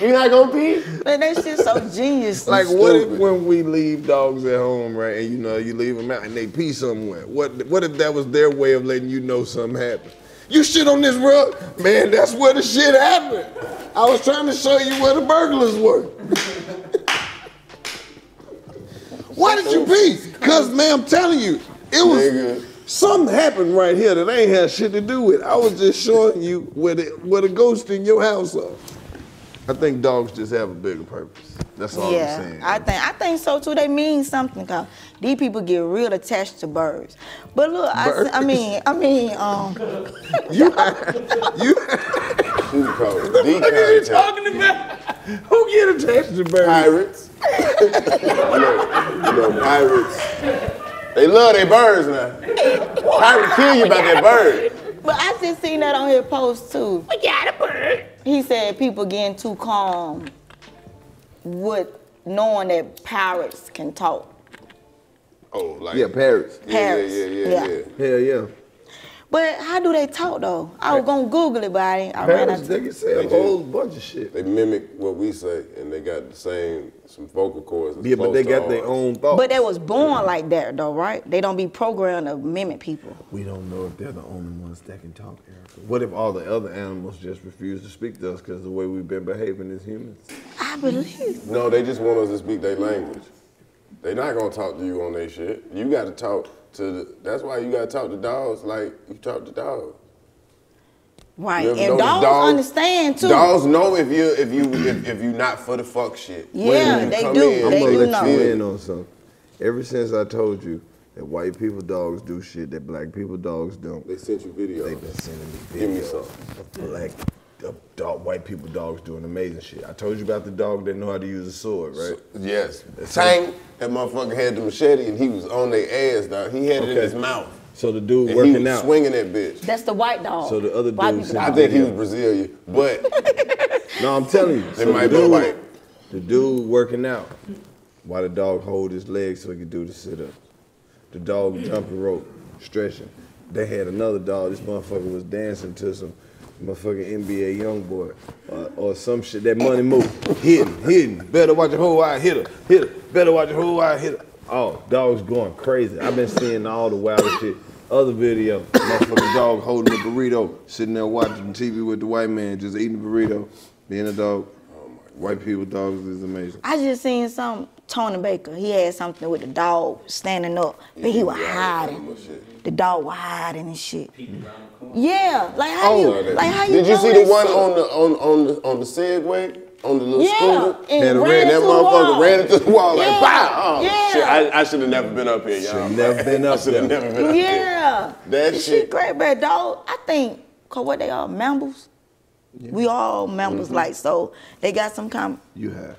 You not gonna pee? But that shit so genius. Like, what if when we leave dogs at home, right, and you know, you leave them out and they pee somewhere? What What if that was their way of letting you know something happened? You shit on this rug, man. That's where the shit happened. I was trying to show you where the burglars were. Why did you pee? Cause, man, I'm telling you, it was Nigga. something happened right here that ain't had shit to do with. I was just showing you where the where the ghost in your house are. I think dogs just have a bigger purpose. That's all I'm yeah, saying. I think I think so too. They mean something. Cause these people get real attached to birds. But look, I mean, I mean, um, You, you, Who? The what are you contact. talking about? Who get attached to birds? Pirates. you, know, you know, pirates. They love their birds now. Pirate kill you about that bird. but I just seen that on his post too. We got a bird. He said people getting too calm with knowing that parrots can talk. Oh, like Yeah, parrots. Yeah, Parrots. yeah, yeah, Yeah. yeah, yeah. Hell yeah. But how do they talk though? I was gonna Google it, but I, ain't- I ran out Parrots, of they can say a They whole do. bunch of shit. They mimic what we say, and they got the same some vocal cords. that's Yeah, but they to got their own thoughts. But they was born like that though, right? They don't be programmed to mimic people. we don't know if they're the only ones that can talk, Erica. What if all the other animals just refuse to speak to us because of the way we've been behaving as humans? I believe. No, they just want us to speak their language. They not gonna talk to you on their shit. You got to talk to the. That's why you got to talk to dogs like you talk to dogs. Right. And notice dogs, understand too. Dogs know if you if you if, if you not for the fuck shit. Yeah, When you they do. in, I'm They gonna do let know. you in on something. Ever since I told you that white people dogs do shit that black people dogs don't, They sent you videos. they've been sending me Give me videos some. black of dog, white people dogs doing amazing shit. I told you about the dog that know how to use a sword, right? Yes. Tank, that motherfucker had the machete and he was on their ass, dog. He had it in his mouth. So the dude And he working was out. swinging that bitch. That's the white dog. So the other White dude said- I dog. think he was Brazilian, but No, I'm telling you. they So might the be dude- white. The dude working out while the dog hold his legs so he could do the sit ups. The dog jumping rope, stretching. They had another dog. This motherfucker was dancing to some motherfucking NBA young boy uh, or some shit. That money move, hitting, hitting. Better watch your whole eye, hit her, hit her. Better watch your whole eye, hit her. Oh, dog's going crazy. I've been seeing all the wildest shit. Other video, motherfucking dog holding a burrito, sitting there watching TV with the white man, just eating a burrito, being a dog. White people dogs is amazing. I just seen some Tony Baker. He had something with the dog standing up, but he was hiding. The dog was hiding and shit. Yeah, like how Oh, you, like how you Did you see the one shit? on the on on the on the Segway? on the little Yeah, scooter. and Had a ran that motherfucker wall. ran into the wall Yeah, like pow. Oh yeah. shit! I, I should have never been up here, y'all. Shoulda never been up I should have never been up here. Yeah. That This shit- great, but dog, I think, cause what they are, mammals. We all mammals, Mm-hmm. like, so they got some kind You have.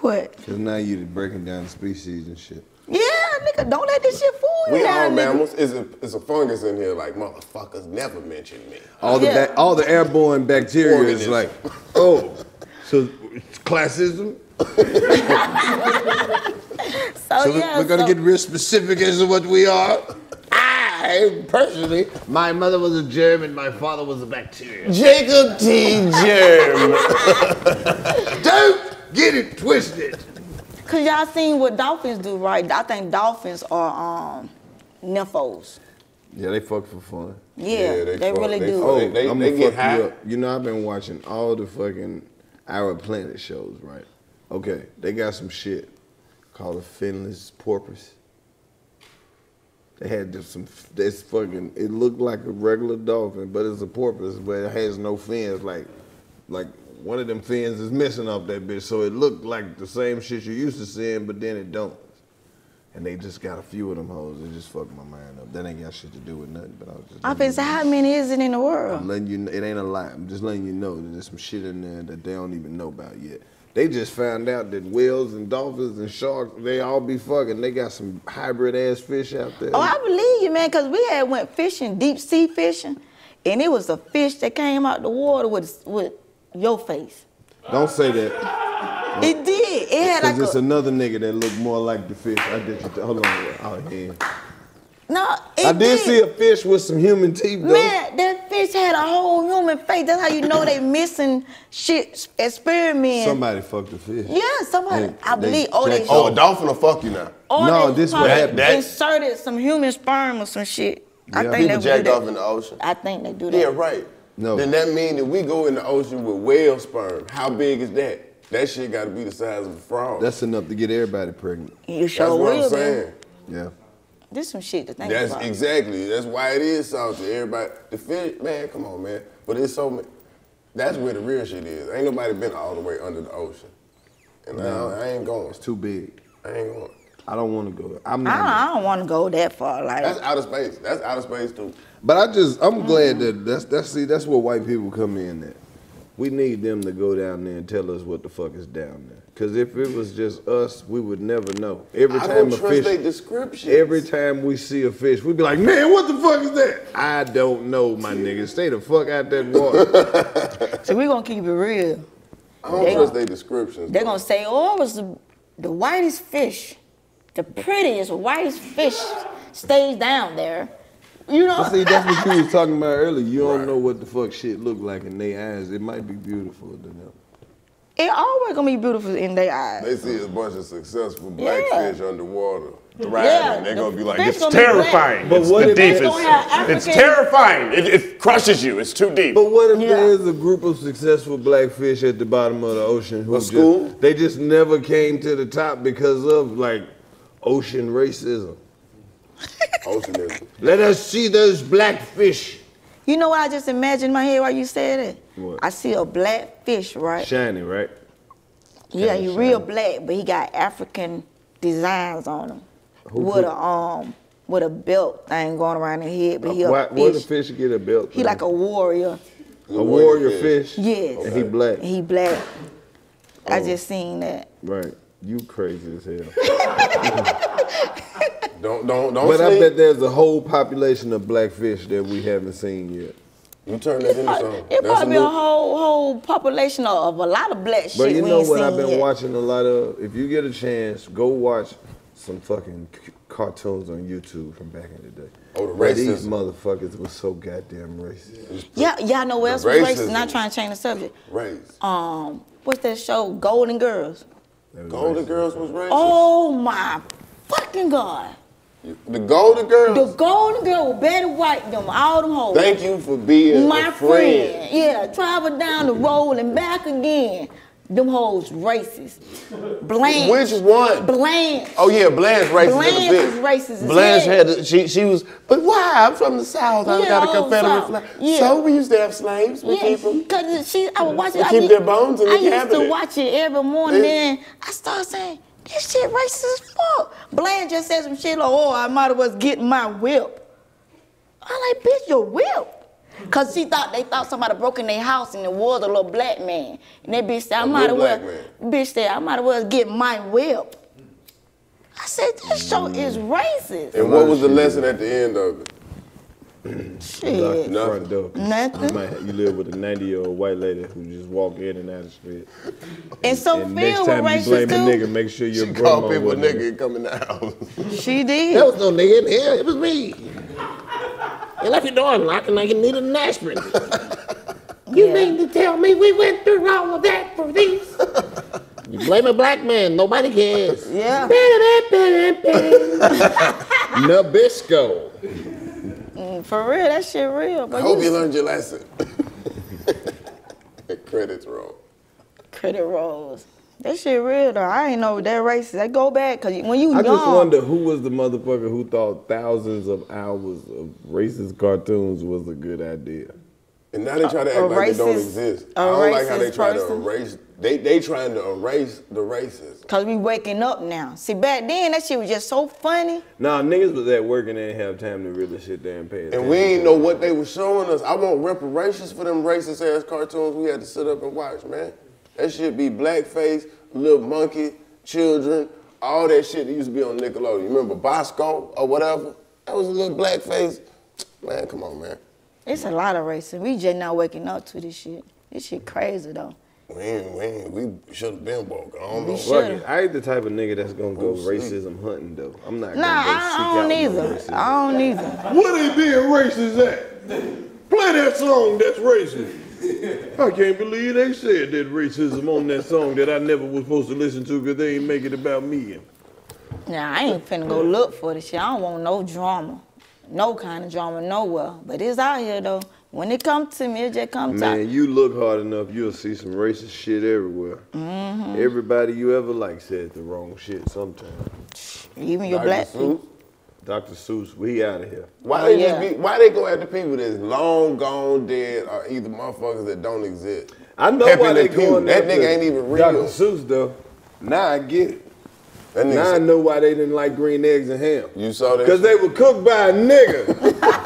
what? Cause now you're breaking down the species and shit. Yeah, nigga, don't let this shit fool you We now, are nigga. mammals. It's a, it's a fungus in here like motherfuckers never mention me. All the Yeah. ba- all the airborne bacteria is like, oh, so it's classism. So, So we- yeah, we're gonna so- get real specific as to what we are. I personally, my mother was a germ and my father was a bacteria. Jacob T. Germ. Don't get it twisted. Cause y'all seen what dolphins do, right? I think dolphins are um nymphos. Yeah, they fuck for fun. Yeah, they, fuck- really they do. fuck- Oh, They- they- I'm they gonna get fuck high. you up. You know, I've been watching all the fucking Our Planet shows, right? Okay, they got some shit called a finless porpoise. They had just some. This fucking. It looked like a regular dolphin, but it's a porpoise, but it has no fins. Like, like one of them fins is missing off that bitch, so it looked like the same shit you used to seeing, but then it don't. And they just got a few of them hoes. It just fucked my mind up. That ain't got shit to do with nothing. But I was just. I been say, how many is it in the world? I'm letting you know, it ain't a lot. I'm just letting you know that there's some shit in there that they don't even know about yet. They just found out that whales and dolphins and sharks, they all be fucking. They got some hybrid ass fish out there. Oh, I believe you, man, cause we had went fishing, deep sea fishing, and it was a fish that came out the water with with your face. don't say that. It did. It had Because like it's a, another nigga that looked more like the fish. I did. Hold on. Oh, yeah. no. It I did see a fish with some human teeth, though. Man, that fish had a whole human face. That's how you know they missing shit experiment. Somebody fucked the fish. Yeah, somebody. They- I they believe. Oh, they. jacked oh, a dolphin will fuck you now. or No, this what probably happened. Inserted some human sperm or some shit. I think People they do jacked that. off in the ocean. I think they do that. Yeah, right. No. Then that means that we go in the ocean with whale sperm. How big is that? That shit got to be the size of a frog. That's enough to get everybody pregnant. You That's sure what will, I'm saying. man. Yeah. This some shit to think That's about. exactly. That's why it is salty. Everybody, the fish, man, come on, man. But it's so. That's where the real shit is. Ain't nobody been all the way under the ocean. And now I ain't going. It's too big. I ain't going. I don't want to go. I'm I not. don't, I don't want to go that far. Like, That's outer space. That's outer space too. But I just I'm glad mm-hmm. that that's that's see that's where white people come in at. We need them to go down there and tell us what the fuck is down there. Cause if it was just us, we would never know. Every I time don't a trust fish, descriptions. every time we see a fish, we'd be like, man, what the fuck is that? I don't know, my nigga. Stay the fuck out that water. so we gonna keep it real. I don't They- trust their descriptions. They're gonna say, oh, it was the, the whitest fish, the prettiest whitest fish stays down there. You know? But see, that's what you was talking about earlier. You don't know what the fuck shit look like in their eyes. It might be beautiful to them. it always gonna be beautiful in their eyes. They see a bunch of successful Yeah. blackfish underwater thriving. Yeah, They're the gonna be like, it's gonna terrifying. But it's what the if they deepest. It's terrifying. It, it crushes you. It's too deep. But what if Yeah. there is a group of successful blackfish at the bottom of the ocean who A just, school? they just never came to the top because of like ocean racism? oceanism. Let us see those blackfish. You know what I just imagined in my head while you said it? What? I see a black fish, right? Shiny, right? Yeah, Kinda he real black, but he got African designs on him. Who with put- a um with a belt thing going around his head, but he a Why, where the fish. fish get a belt? He like a warrior. a warrior fish. Yes. And he black. And He black. I Oh. just seen that. Right. You crazy as hell. Don't don't don't but I bet there's a whole population of blackfish that we haven't seen yet. You turn that into something. It That's probably be a new- whole whole population of, of a lot of black shit But you we know ain't what I've been yet. watching a lot of? If you get a chance, go watch some fucking c- cartoons on YouTube from back in the day. Oh, the Where These motherfuckers was so goddamn racist. Yeah, y'all know what else was racist? Not trying to change the subject. race. Um, what's that show? Golden Girls. They was Golden racist. Girls was racist. Oh my fucking god! The Golden Girls. The Golden Girl with Betty White, them all them hoes. Thank you for being my a friend. friend. Yeah, travel down the road and back again. Them hoes racist. Blanche. Which one? Blanche. Oh yeah, Blanche racist Blanche as a bitch. is racist as Blanche hell. had to, she she was, but why? I'm from the South. I Yeah, got a oh, Confederate flag. Yeah. So we used to have slaves. We keep them. Cause she, I would watch it. They I keep be- their bones in the I used to watch it every morning. Then I started saying, "This shit racist as fuck." Blanche just said some shit like, "Oh, I might as well get my whip." I like, bitch, your whip. Cause she thought they thought somebody broke in their house and it was a little black man. And that bitch said, I might as little well, black bitch said, I might as well get my whip. I said, this show is racist. And what was the lesson at the end of it? Shit. Nothing. Front door. Nothing. You, might, you live with a 90 year old white lady who just walk in and out the street. And so and Phil next was time you blame racist a too. nigga, make sure your She grandma called people wasn't nigga and come in the house. She did. There was no nigga in here. It was me. You left your door unlocked like you needed an aspirin. You Yeah. mean to tell me we went through all of that for these? You blame a black man. Nobody cares. Yeah. Nabisco. Mm, for real, that shit real. I But hope you you learned your lesson. Credits roll. credit rolls. That shit real though. I ain't know that racist. That go back because when you I young, just wonder who was the motherfucker who thought thousands of hours of racist cartoons was a good idea. And now they try to act A like they don't exist. I don't like how they racist try to erase. They they trying to erase the racists. Cause we waking up now. See, back then that shit was just so funny. Nah, niggas was at work and they didn't have time to really sit there and pay attention. And we ain't know what they were showing us. I want reparations for them racist ass cartoons we had to sit up and watch, man. That shit be blackface, little monkey, children, all that shit that used to be on Nickelodeon. You remember Bosko or whatever? That was a little blackface. Man, come on, man. It's a lot of racism. We just now waking up to this shit. This shit crazy though. We ain't, we ain't, we should have been woke. I don't know. We Fuck shoulda. it. I ain't the type of nigga that's gonna go racism hunting though. I'm not Nah, gonna go I, I don't out no either. racism. I don't either. What they being racist at? Play that song that's racist. I can't believe they said that racism on that song that I never was supposed to listen to because they ain't make it about me. Nah, I ain't finna go look for this shit. I don't want no drama. No kind of drama nowhere. But it's out here though. When it comes to me, it just come Man, you look hard enough, you'll see some racist shit everywhere. Mm-hmm. Everybody you ever like said the wrong shit sometimes. even your Dr. black people. Dr. Seuss, we out of here. Why Oh, they yeah. be, why they go after people that's long gone dead or either motherfuckers that don't exist? I know why they Pew, going That nigga ain't even real. Dr. Seuss though. Now I get it. Now I know why they didn't like green eggs and ham. You saw that? Because they were cooked by a nigga.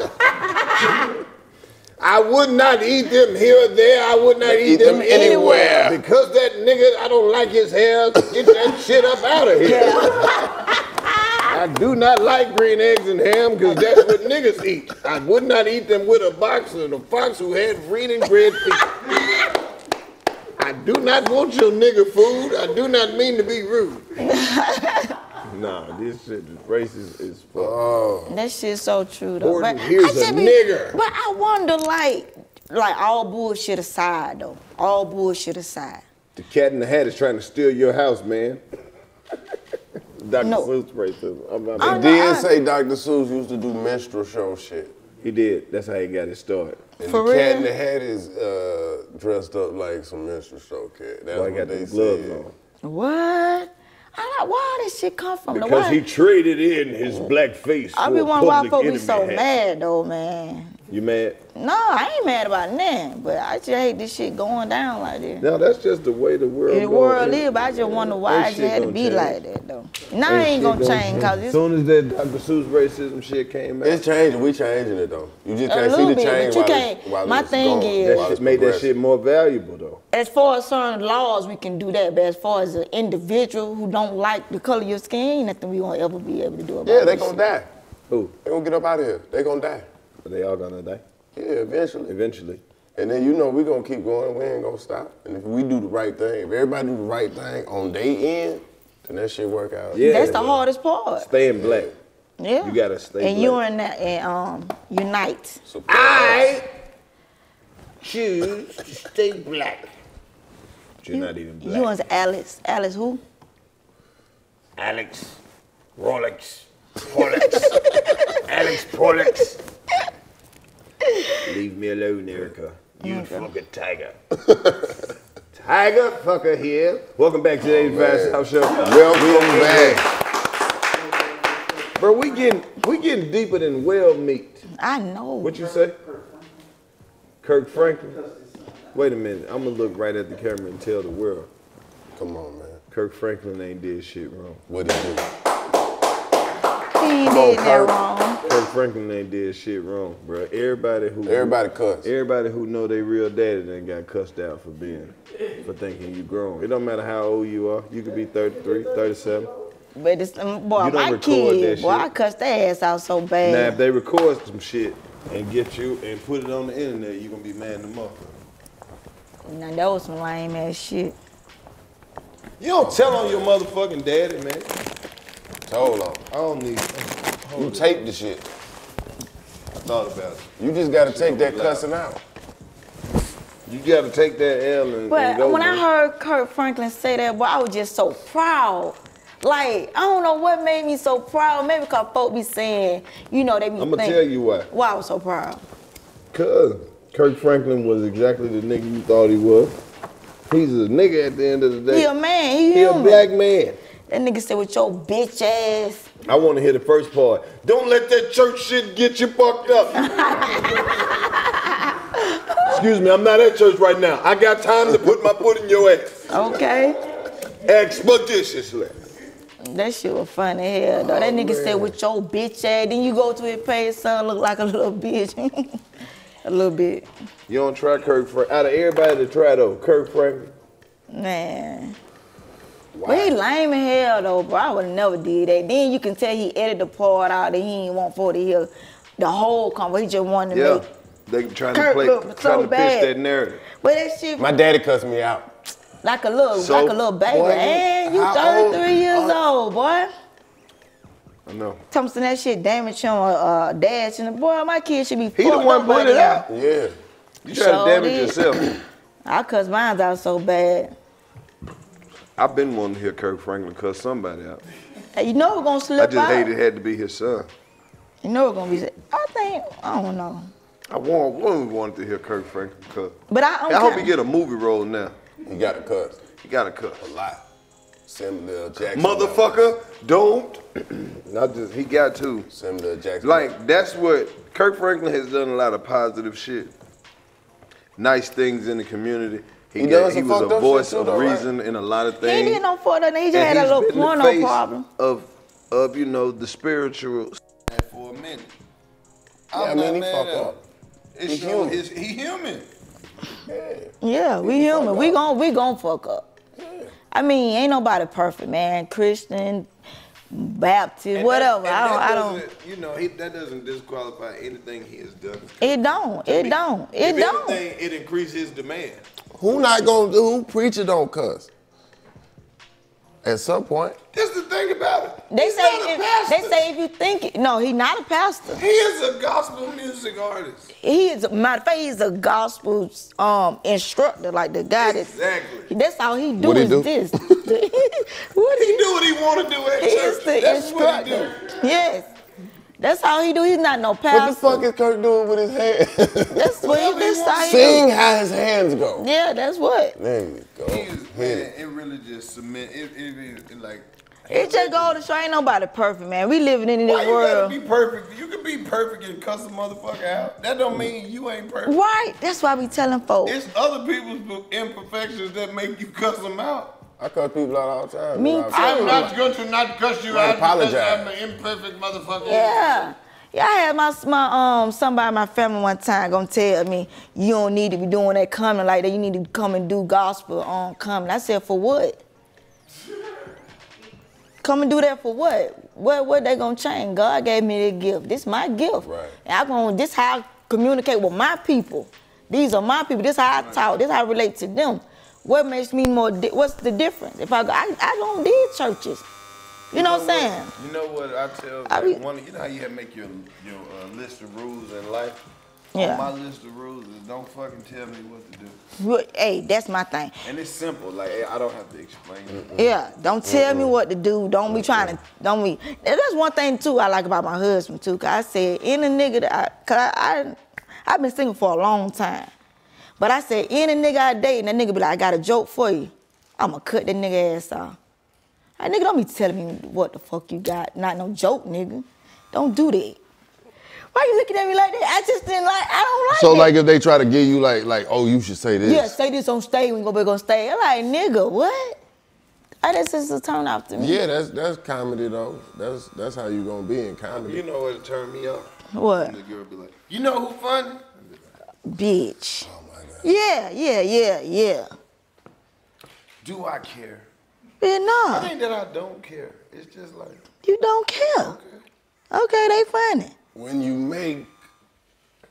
I would not eat them here or there. I would not eat, Eat them, them anywhere. anywhere. Because that nigga, I don't like his hair. Get that shit up out of here. I do not like green eggs and ham because that's what niggas eat. I would not eat them with a box of the fox who had green and red feet. I do not want your nigga food. I do not mean to be rude. nah, this shit is racist as fuck. That shit's so true though. Gordon, But here's I just a be- nigger. But I wonder, like, like all bullshit aside though. All bullshit aside. The cat in the hat is trying to steal your house, man. Dr. No. Seuss racism. I'm not I It did say Dr. Seuss used to do minstrel show shit. He did. That's how he got it started. And For the cat in the hat is uh, dressed up like some minstrel show cat. That's Why what got they the gloves said. on. What? I like why this shit come from? Because he traded in his black face I be wondering why folks be so hat. mad though, man. You mad? No, I ain't mad about nothing, but I just hate this shit going down like this. No, that's just the way the world The world is, but I just wonder why ain't it had to be change. like that though. Now it ain't shit gonna change cause As soon as that Dr. Seuss racism shit came out, It's changing. We changing it though. You just A can't see little the bit, change but you while can't- while my thing going, is- that while shit it's made that shit more valuable though. as far as certain laws we can do that, but as far as an individual who don't like the color of your skin, ain't nothing we gonna ever be able to do about it. Yeah, they gonna shit. die. Who? They gonna get up out of here. They gonna die. Are they all gonna die? Yeah, eventually. Eventually. And then you know we gonna keep going. We ain't gonna stop. And if we do the right thing, if everybody do the right thing on their end, then that shit work out. Yeah. That's the hardest part. Staying black. Yeah. You gotta stay And you black. and that and um unite. Support I choose to stay black. But you're not even black. You and Alice. Alice who? Alex, Rolex, Rolex, Alex Rolex. Leave me alone, Erica. Oh you fucking tiger. Tiger Fucker here. Welcome back to the 85 man. South Show. Welcome back. Bro, we getting we getting deeper than well meat. I know. What you say? Kirk Franklin. Wait a minute. I'm gonna look right at the camera and tell the world. Come on, man. Kirk Franklin ain't did shit wrong. What he do? He ain't did that wrong. Kirk Franklin ain't did shit wrong, bro. Everybody who Everybody cuss. Everybody who know they real daddy then got cussed out for being, for thinking you grown. It don't matter how old you are. You could be 33, 37. But it's um, boy, You don't my record kid, boy. I cussed their ass out so bad. Now, if they record some shit and get you and put it on the internet, you gonna be mad in the motherfucker. Now that was some lame ass shit. You don't tell on your motherfucking daddy, man. Told on. I don't need. You tape the shit. I thought about it. You just gotta take that cussing out. You gotta take that L and, and But go. when I man. heard Kirk Franklin say that, boy, I was just so proud. Like, I don't know what made me so proud. Maybe because folk be saying, you know, they be I'ma tell you why. Why I was so proud. Cause Kirk Franklin was exactly the nigga you thought he was. He's a nigga at the end of the day. He a man, he, He a black man. That nigga said with your bitch ass. I want to hear the first part. Don't let that church shit get you fucked up. Excuse me, I'm not at church right now. I got time to put my foot in your ass. Okay. Expeditiously. That shit was funny hell, though. That oh, nigga said with your bitch ass. Then you go to his page, son, look like a little bitch. a little bit. You don't try Kirk Franklin. Out of everybody to try though, Kirk Franklin. Man. But he lame as hell though, bro. I would never did that. Then you can tell he edited the part out that he ain't want for to hear the whole convo. He just wanted to Yeah. make. They trying to play, look trying so to bad. pitch that narrative. But that shit My daddy cussed me out. like a little, So, like a little baby. boy, you- and you how old- 33 years old, boy. I know. Thompson, that shit damaged him, uh, uh, dash, and the boy, my kid should be He the fucked one up by put it now. out. Yeah. You try Sure to damage did. yourself. I cuss mine out so bad. I've been wanting to hear Kirk Franklin cuss somebody out. You know we're gonna slip I slip just out. hate it had to be his son. You know we're gonna be. I think I don't know, I want, one wanted to hear Kirk Franklin cuss. but I don't. I hope he get a movie role now. He got to cuss. He got to cuss. A lot. Samuel L. Jackson. Motherfucker, don't. Not just he got to. Samuel L. Jackson. Like that's what Kirk Franklin has done a lot of positive shit. Nice things in the community. He, He got, he was a voice of though, right? reason in a lot of He things. ain't did no for nothing. He just And had a little been the porno face problem. Of of you know the spiritual for a minute. Yeah, I mean, he fucked up. It's He show- human. it's- he human. Yeah, we human. We gon' we gon' fuck up. I mean, ain't nobody perfect, man. Christian, Baptist, And whatever. that- I don't. I don't. You know, he, that doesn't disqualify anything he has done. It don't. It don't. It if don't. anything, it increases his demand. Who not gonna do? Who preacher don't cuss? At some point. That's the thing about it. They He's say not a if, pastor. they say if you think it, no, he not a pastor. he is a gospel music artist. He is matter of fact, he's a gospel um instructor, like the guy that Exactly. that's all he do What he is do? this. what He he do what he want to do at He church. is the That's what he instructor. do. Yes. That's how he do. He's not no What the fuck is Kirk doing with his hands? That's what he, that's how he Sing do. how his hands go. Yeah, that's what. There you go. He is, man, it. it really just cement. It, it, it, it like. It just go to show ain't nobody perfect, man. We living in this Why this you gotta world. be perfect? You can be perfect and cuss a motherfucker out. That don't mean you ain't perfect. Right. That's why we telling folks. It's other people's imperfections that make you cuss them out. I cut people out all the time. Me You know, too. I'm not going to not cuss you I out because apologize. I'm an imperfect motherfucker. Yeah. Yeah, I had my my um somebody in my family one time gonna tell me you don't need to be doing that coming like that. You need to come and do gospel on coming. I said for what? Come and do that for what? What what they gonna change? God gave me that gift. This my gift. Right. And I gonna this how I communicate with my people. These are my people. This how I talk. This how I relate to them. What makes me more? Di- what's the difference? If I go, I, I don't need churches. You know what I'm saying? You know what I tell I be- one. You know how you have to make your your uh, list of rules in life. Yeah. On my list of rules is don't fucking tell me what to do. What- Hey, that's my thing. And it's simple. Like I don't have to explain it. Yeah, don't tell me what to do. Don't be trying to, don't be. and That's one thing too I like about my husband too. Cause I said any nigga that I, cause I, I, I've been single for a long time, But I said, any nigga I date, and that nigga be like, I got a joke for you. I'ma cut that nigga ass off. That nigga don't be telling me what the fuck you got. Not no joke, nigga. Don't do that. Why you looking at me like that? I just didn't like, I don't like So that. like if they try to give you like like oh you should say this. Yeah, say this on stage, we go back on stage. I'm like, nigga, what? I that's just a turn off to me. Yeah, that's that's comedy though. That's that's how you gonna be in comedy. You know what turned me up? What? The girl be like, you know who funny? Bitch. My God. Yeah, yeah, yeah, yeah. Do I care? Yeah, It no, ain't that I don't care. It's just like, you don't care. okay. Okay, they funny. When you make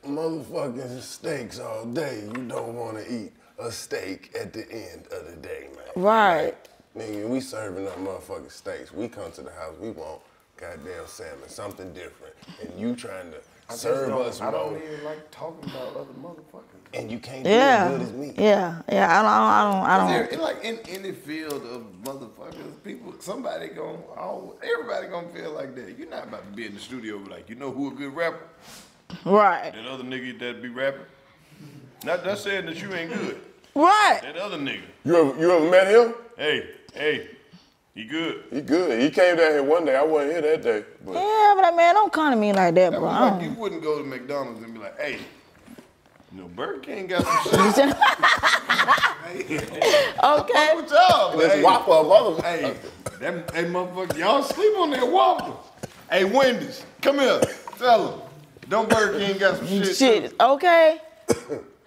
motherfucking steaks all day, you don't want to eat a steak at the end of the day, man. Right. Nigga, we serving up motherfucking steaks. We come to the house, we want goddamn salmon, something different. And you trying to I just serve don't- us I don't even like talking about other motherfuckers. And you can't Yeah, do as good as me. yeah, yeah. I don't, I don't, I There, don't. it like in any field of motherfuckers, people, somebody gonna, always, everybody gonna feel like that. You're not about to be in the studio be like, you know who a good rapper? Right, That other nigga that be rapping. Not not saying that you ain't good. right. That other nigga, You ever you ever met him? hey, hey, he good. He good. He came down here one day. I wasn't here that day. But Yeah, but man, don't come to me like that, That bro. was I like you wouldn't go to McDonald's and be like, hey, you know, Burger King got some shit. okay. What's up? this Hey, waffle of mother. Hey, that, hey, motherfucker, y'all sleep on that waffle. Hey, Wendy's, come here, tell them. Don't Burger King got some shit? Shit, okay.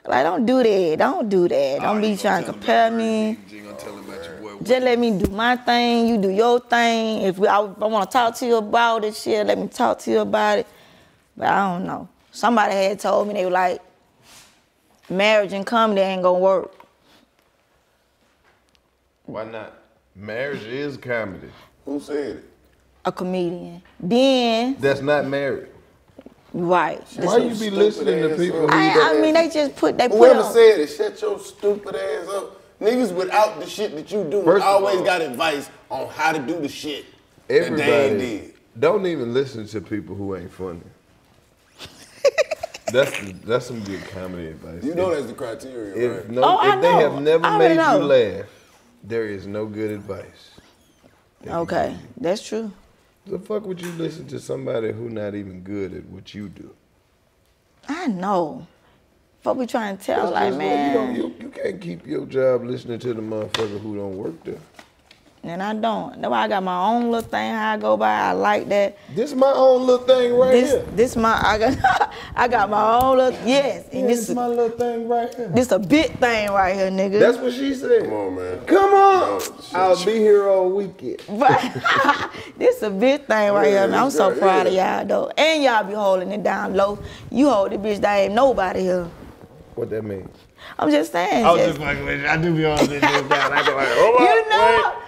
Like, don't do that. Don't do that. Don't be trying to tell 'em compare me. Burger King, You ain't gonna tell 'em about your boy. Just let me do my thing. You do your thing. If, we, I, if I want to talk to you about it, shit, let me talk to you about it. But I don't know. Somebody had told me they were like, marriage and comedy ain't gonna work. Why not? Marriage is comedy. Who said it? A comedian. Then, That's not marriage. right. Why you be listening to people who I, I mean, they just put they put Whoever on- said it, shut your stupid ass up. Niggas without the shit that you do First always all- got advice on how to do the shit that they ain't everybody did. don't even listen to people who ain't funny. that's that's some good comedy advice. You know that's the criteria, If right? no, Oh, I if they know. have never I already made you laugh, there is no good advice. Okay, that's true. The fuck would you listen to somebody who not even good at what you do? I know. Fuck we trying to tell, That's like, just what- you, don't, man. you, you can't keep your job listening to the motherfucker who don't work there. And I don't. That's why I got my own little thing how I go by. I like that. This is my own little thing right This here. this my I got I got my own little yes. Yeah, And this this is my little thing right here. this a big thing right here, nigga. That's what she said. Come on, man. Come on. Oh. I'll be here all weekend. But this a big thing right Yeah, here. man. I'm so girl- proud yeah. of y'all though. And y'all be holding it down low. You hold it, bitch. There ain't nobody here. What that mean? I'm just saying. I was just- just fucking with you. I do be on this shit down. I be like, hold you know, wait.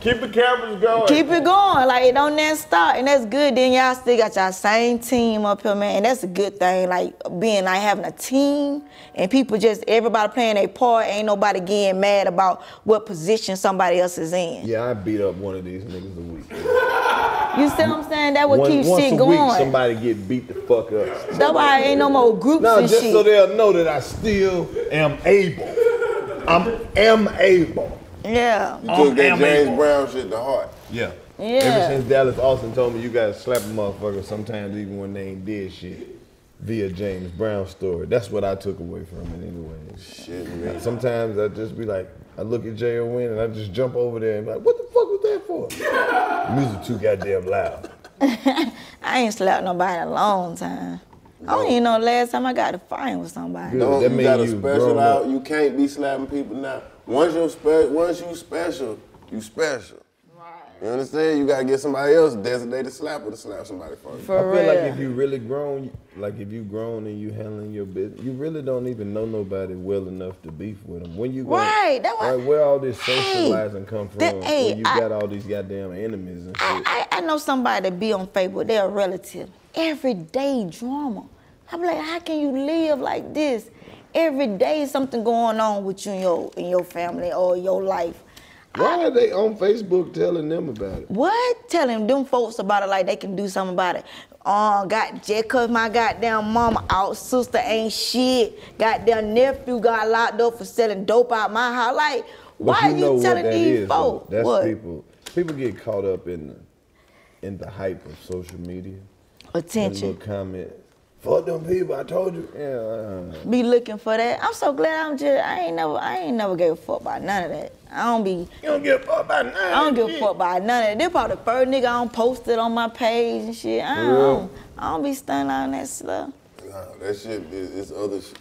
Keep the cameras going. keep it going. Like it don't never stop. And that's good. Then y'all still got y'all same team up here, man. And that's a good thing. Like being like having a team and people just everybody playing their part. Ain't nobody getting mad about what position somebody else is in. Yeah, I beat up one of these niggas a week. You see what I'm saying? That what One- keeps once shit a going. week, somebody get beat the fuck up. That's why ain't no more groups No, and just shit. so they'll know that I still am able. I'm am able. Yeah. You took that James able. Brown shit to heart. Yeah. Yeah. Ever since Dallas Austin told me you gotta slap a motherfucker sometimes even when they ain't did shit via James Brown story. That's what I took away from it anyway. Shit, man. Sometimes I just be like, I look at J.O. Win and I just jump over there and be like, what the fuck was that for? Music too goddamn loud. I ain't slapped nobody in a long time. I don't even know the last time I got a fight with somebody. Good. Don't, That you mean got a special out. You can't be slapping people now. Once you spe- once you special, you special. You understand? You gotta get somebody else designated slapper to slap somebody for you. For I feel like if you really grown, like if you grown and you handling your business, you really don't even know nobody well enough to beef with them. When you go, Right, that why- right, where all this Hey, socializing come from? that- hey, when you I- got all these goddamn enemies and shit. I, I, I know somebody that be on Facebook, they're a relative. Everyday drama. I'm like, how can you live like this? Every day something going on with you in your in your family or your life. Why are they on Facebook telling them about it? What? Telling them folks about it like they can do something about it. Oh, got just cause my goddamn mama out, sister ain't shit. Goddamn nephew got locked up for selling dope out my house. Like, But why are you telling these is, though. folks? That's what? people. People get caught up in the in the hype of social media. And Attention. little comment. Fuck them people. I told you. Yeah. uh, Be looking for that. I'm so glad I'm just I ain't never I ain't never gave a fuck about none of that. I don't be You don't give a fuck about nothing. I don't give a fuck about none of that. They probably the first nigga I don't post it on my page and shit. I For don't, I don't be stunning on that stuff. Nah, that shit is it's other shit.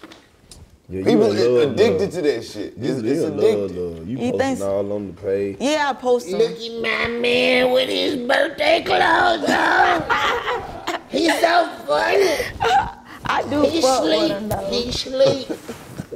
Yeah, you People a is love, addicted love. to that shit. You, It's, you it's a love, love. You You posting think all on the page. Yeah, I post them. Look at my man with his birthday clothes on. He's so funny. I do He fuck with sleep. though. He sleep.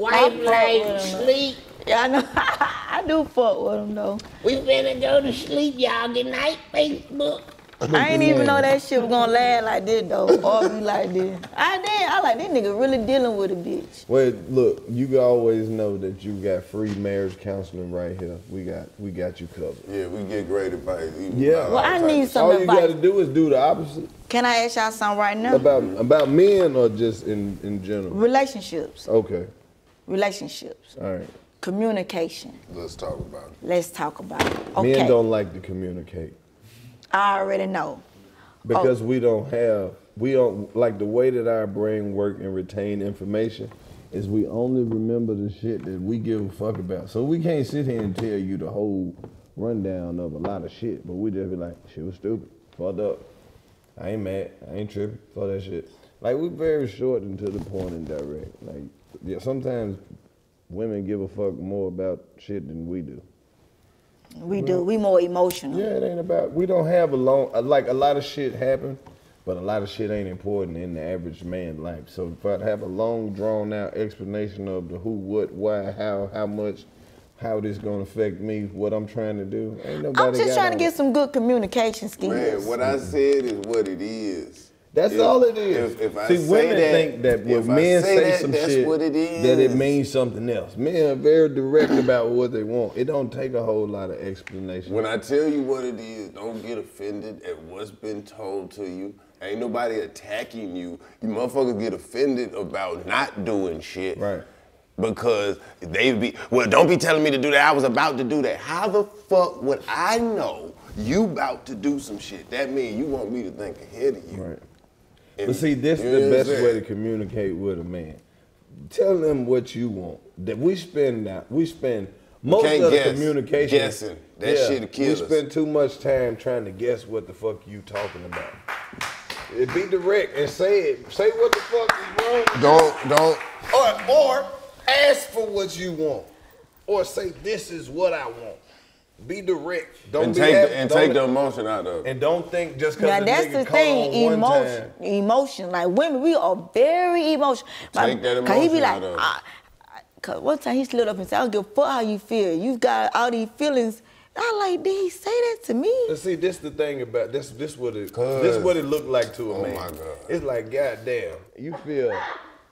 Fuck like sleep. Yeah, I know. I do fuck with him though. We finna go to sleep, y'all. Good night, Facebook. I ain't even know that shit was gonna last like this though, or be like this. I did. I like this nigga really dealing with a bitch. Wait, look, you always know that you got free marriage counseling right here. We got we got you covered. Yeah, we get great advice. Yeah. Well, I need of some All you got to do is do the opposite. Can I ask y'all something right now? About about men or just in in general. Relationships. Okay, Relationships. all right. Communication. Let's talk about it. Let's talk about it. Okay. Men don't like to communicate I already know. because oh. we don't have we don't like the way that our brain work and retain information is we only remember the shit that we give a fuck about. So we can't sit here and tell you the whole rundown of a lot of shit, but we just be like, shit was stupid, fucked up. I ain't mad, I ain't tripping, fuck that shit. Like we very short and to the point and direct. Like yeah, sometimes women give a fuck more about shit than we do. We do. We more emotional. Yeah, it ain't about. We don't have a long. uh, Like a lot of shit happen, but a lot of shit ain't important in the average man life. So if I have a long, drawn out explanation of the who, what, why, how, how much, how this gonna affect me, what I'm trying to do, ain't nobody. I'm just trying to get some good communication skills. Man, what I said is what it is. That's If- all it is. If, if I See, say women that, think that when men say, that, some that's shit, what it is. that it means something else. Men are very direct about what they want. It don't take a whole lot of explanation. When I tell you what it is, don't get offended at what's been told to you. Ain't nobody attacking you. You motherfuckers get offended about not doing shit. Right. Because they be, well, don't be telling me to do that. I was about to do that. How the fuck would I know you about to do some shit? That means you want me to think ahead of you. Right. But see, this is the best way to communicate with a man. Tell them what you want. That we spend now, we spend most of the communication Guessing. That shit'll kill We us. spend too much time trying to guess what the fuck you talking about. It be direct and say it. Say what the fuck is wrong. Don't, don't. Or or ask for what you want. Or say this is what I want. Be direct. Don't And be take, happy- the, and don't- take the emotion out of it. and don't think just because Now the that's nigga the thing, emotion, time. emotion. Like women, we are very emotional. Take that Cause he be emotion like, out of it. I, I- cause one time he slid up and said, "I don't give a fuck how you feel. You've got all these feelings." I like, did he say that to me? But see, this the thing about this. This what it. This what it looked like to a Oh man. my God. It's like, goddamn, you feel.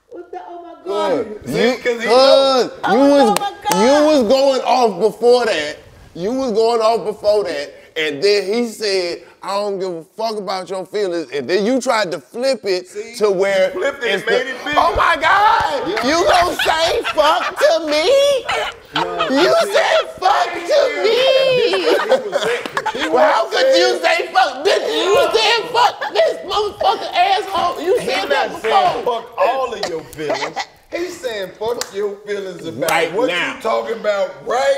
What the, oh my god! See, 'cause he Cause Oh, you was oh my God. you was going off before that. You was going off before that, and then he said, "I don't give a fuck about your feelings," and then you tried to flip it See? to where You flipped it made the- it bigger. Oh my God! You gonna say fuck to me? you said fuck to me. well, how could you say fuck? This, you said fuck this motherfucker asshole. You said that before. fuck all of your feelings. He's saying fuck your feelings about Right what now. you talking about right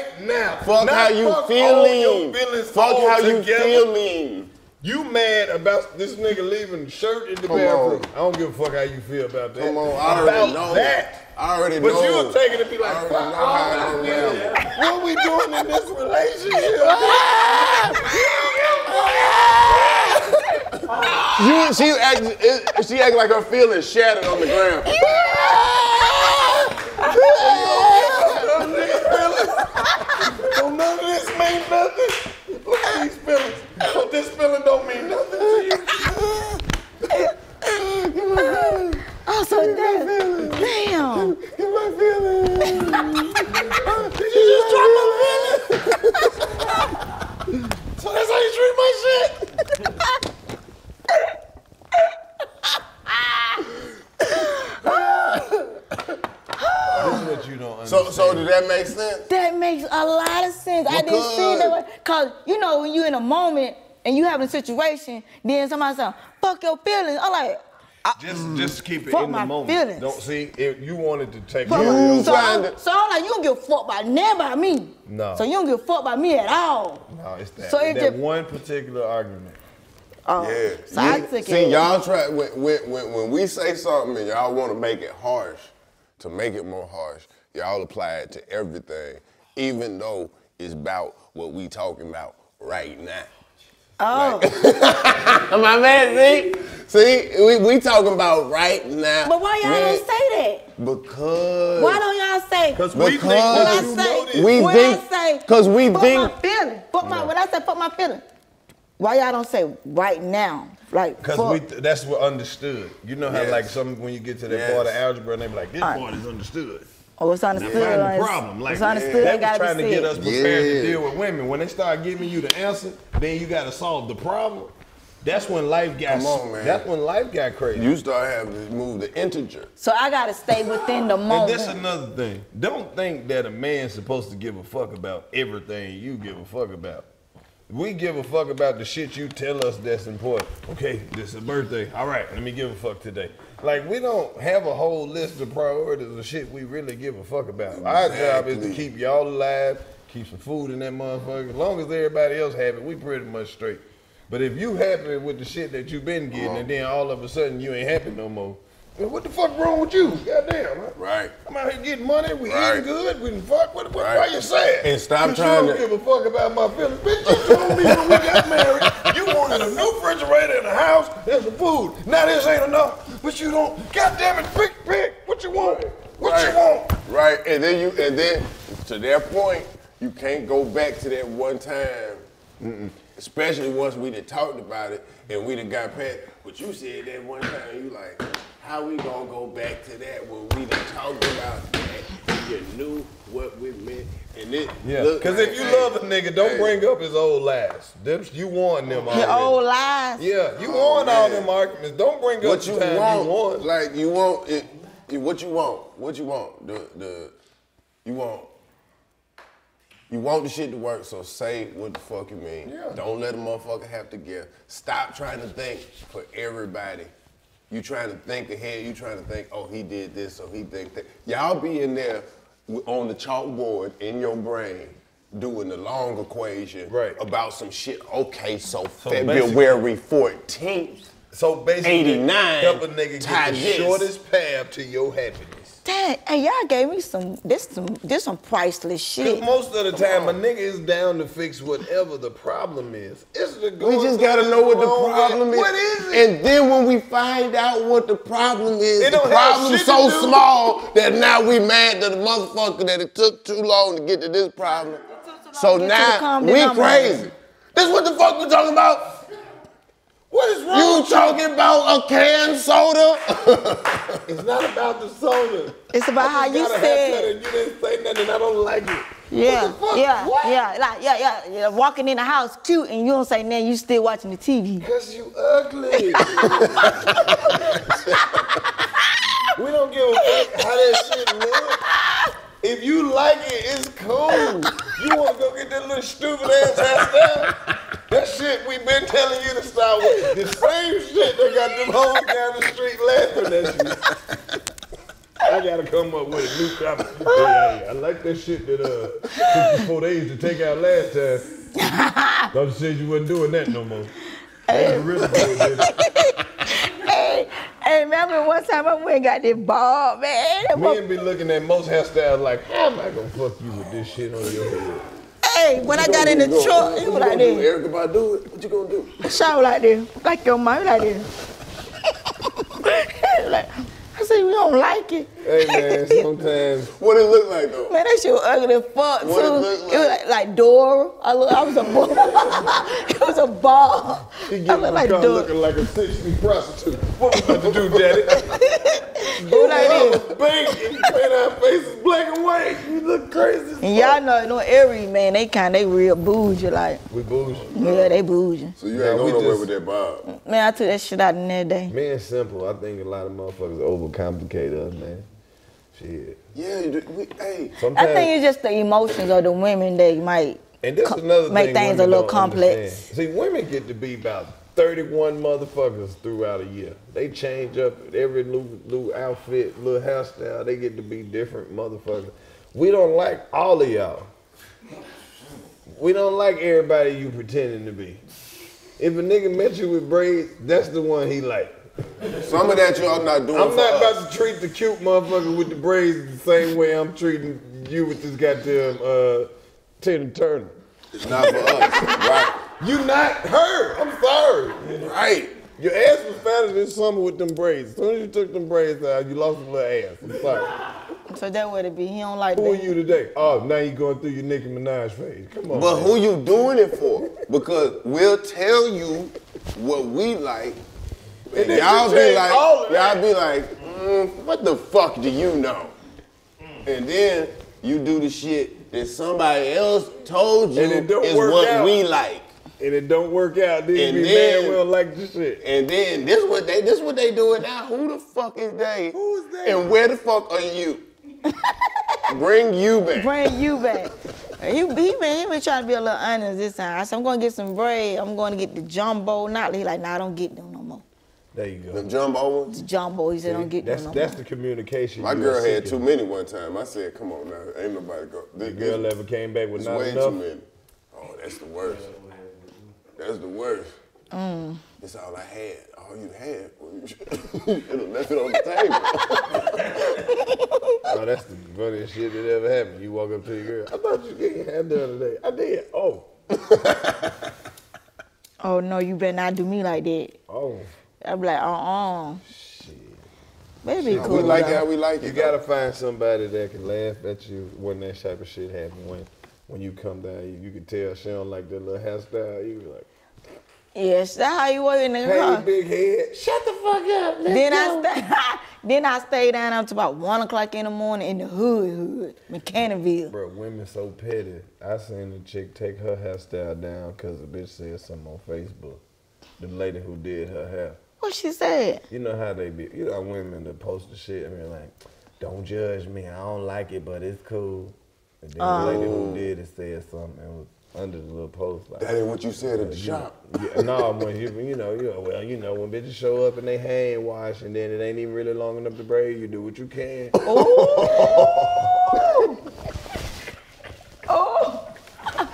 now. Fuck how you fuck feeling. feelings Fuck how you feeling. You mad about this nigga leaving shirt in the Come bathroom? on. I don't give a fuck how you feel about that. Come on, I already know. that. I already But know. But you was taking it be like, I already fuck know all how that it feeling. unraveled. What we doing in this relationship? You, she act, she act like her feelings shattered on the ground. none of this mean nothing. Look at these feelings. But this feeling don't mean nothing to you. oh, so that, damn. Get my feelings. Did you just drop my feelings? so that's how you treat my shit? so so did that make sense? That makes a lot of sense. I didn't see it that. Cause you know when you're in a moment and you having a situation, then somebody say, "Fuck your feelings." I'm like, Just, just keep it Fuck in the my moment. feelings. Don't see if you wanted to take fuck care my- of so, yourself. I'm, so I'm like, you don't give a fuck about never about me. No. So you don't give a fuck about me at all. No, it's that. So it that just- one particular argument. Oh. Yeah. So I took See, it. y'all try when, when when when we say something and y'all want to make it harsh, to make it more harsh, y'all apply it to everything, even though it's about what we talking about right now. Oh. My man, see, see, we, we talking about right now. But why y'all Man, don't say that? Because Why don't y'all say? Because we think that when I say, We when think- I say, 'cause we fuck think- my feeling. Fuck my, when I say fuck my feeling, why y'all don't say right now? Like, Because fuck. we that's what understood. You know how Yes. like some when you get to that Yes. part of algebra and they be like, this Alright. part is understood. oh, it's Now understood. find the problem. Like it's understood. that It was gotta trying to get us prepared Yeah. to deal with women. When they start giving you the answer, then you got to solve the problem. That's when life got. Come on, man. That's when life got crazy. you start having to move the integer. So I gotta stay within the moment. and moment. this another thing. Don't think that a man's supposed to give a fuck about everything you give a fuck about. We give a fuck about the shit you tell us that's important. Okay, this is a birthday. All right, let me give a fuck today. Like we don't have a whole list of priorities of shit we really give a fuck about. Our job is to keep y'all alive, keep some food in that motherfucker. As long as everybody else happy, we pretty much straight. But if you happy with the shit that you've been getting, and then all of a sudden you ain't happy no more, what the fuck wrong with you? Goddamn, man. Right. I'm out here getting money, we Right. eating good, we done fuck. What, what, Right. Why you sad? And stop trying you to- don't give a fuck about my feelings. Bitch, you told me when we got married, you wanted a new refrigerator in the house and some food. Now this ain't enough, but you don't. Goddamn it, pick, pick. What you want? What right. you want? Right, and then you, and then to that point, you can't go back to that one time. Especially once we done talked about it and we done got past. But you said that one time, you like, how we gonna go back to that when we done talked about that? You knew what we meant, and it. Yeah, because like, if you hey, love a nigga, don't hey, bring up his old lies. Them, you warned them already. Your old lies. Yeah, you Oh, warned all them arguments. Don't bring up what the you time want, you won. like you want it, it- what you want, what you want, the the you want. You want the shit to work, so say what the fuck you mean. Yeah. Don't let a motherfucker have to give. Stop trying to think for everybody. You trying to think ahead. You trying to think, oh, he did this, so he think that. Y'all be in there on the chalkboard in your brain doing the long equation Right. about some shit. Okay, so, basically- February 14th. So basically, 89 help a nigga get the this. shortest path to your happiness. Dang, hey, y'all gave me some this some this some priceless shit. most of the time, a nigga is down to fix whatever the problem is. It's the We just gotta know what the problem way. is. What is it? And then when we find out what the problem is, It the don't problem's so small that now we mad to the motherfucker that it took too long to get to this problem. So to get to the now we crazy. This what the fuck we talking about? What is wrong? You talking about a canned soda? It's not about the soda. It's about how you got a said. haircut and you didn't say nothing. I don't like it. Yeah, What the fuck? yeah, What? yeah, like yeah, yeah, yeah. Walking in the house cute and you don't say nothing. You still watching the TV. Cause you ugly. we don't give a fuck how that shit look. If you like it, it's cool. You wanna go get that little stupid ass hairstyle? That shit we've been telling you to stop with. The same shit that got them hoes down the street laughing at you. I gotta come up with a new. Hey, hey, I like that shit that uh took you four days to take out last time. You said you wasn't doing that no more. Hey. Hey, hey, remember one time I went and got this ball, man. Men be looking at most hairstyles like, how am I gonna fuck you with this shit on your head? Hey, when I got in the truck, gonna- it was you like this. Erykah Badu it? What you gonna do? Shout like this, like your mom, like this. like, I said, we don't like it. Hey man, sometimes What it look like though? Man, that shit was ugly as fuck too. It look It was like, like Dora. I look, I was a ball. it was a ball. he I get look like car Dora. looking like a 60 prostitute. What we about to do, daddy? It was like this. Bang, and paint our faces black and white. You look crazy. And y'all know, no Aries, man, they kind, they real bougie, like, We bougie. yeah, they bougie. So you Yeah, ain't we going nowhere just- with that bob. Man, I took that shit out in that day. Man, simple. I think a lot of motherfuckers overcomplicate us, man. Shit. Yeah, we, hey. I think it's just the emotions of the women that might and that's co- another make thing things a little complex. understand. See, women get to be about 31 motherfuckers throughout a year. They change up every new, new outfit, little hairstyle. They get to be different motherfuckers. We don't like all of y'all. We don't like everybody you pretending to be. If a nigga met you with braids, that's the one he like. Some of that y'all not doing I'm for not us. about to treat the cute motherfucker with the braids the same way I'm treating you with this goddamn uh, Tina Turner. It's not for us. right. You not her. I'm sorry. Right. Your ass was fatter this summer with them braids. As soon as you took them braids out, you lost a little ass. I'm sorry. So that would it be. He don't like Who are you today? Oh, now you going through your Nicki Minaj phase. Come on. But man. who you doing it for? Because we'll tell you what we like, and they y'all be like, y'all be like, mm, what the fuck do you know? And then you do the shit that somebody else told you And it don't is work what out. we like. and it don't work out, then And you be then- mad we don't like this shit. And then this what they this what they doing now. Who the fuck is they? Who is they? And where the fuck are you? Bring you back. Bring you back. He, he, been, he been trying to be a little honest this time. I said, I'm going to get some braid. I'm going to get the jumbo. Not He like, nah, I don't get them no more. There you go. The jumbo ones. Jumbo, he said, don't get That's them no that's the communication. My girl had too seeking. many one time. I said, come on now, ain't nobody go. The girl ever came back with it's not way enough. too many. Oh, that's the worst. That's the worst. Mm. That's all I had. All you had. Well, you should have left it on the table. Oh, that's the funniest shit that ever happened. You walk up to your girl. I thought you was getting your hair done today. I did. Oh. Oh, no, you better not do me like that. Oh. I be like, uh-uh. Baby, cool. we like though. how we like it. You gotta find somebody that can laugh at you when that type of shit happen. When when you come down, you, you can tell she don't like that little hairstyle. You be like, Yes, that's how you work in the hey, car. big head. Shut the fuck up. Let's Then go. I stay, then I stay down until about one o'clock in the morning in the hood, hood, Mechanicsville. Bro, women so petty. I seen a chick take her hairstyle down because a bitch said something on Facebook. The lady who did her hair. What she said? You know how they be. You know how women that post the shit. I mean, like, don't judge me. I don't like it, but it's cool. And then the lady who oh. did it said something and was under the little post like. That ain't what you said at the shop. Yeah, no, when you you know you know well you know when bitches show up and they hand wash and then it ain't even really long enough to braid. You do what you can. Oh,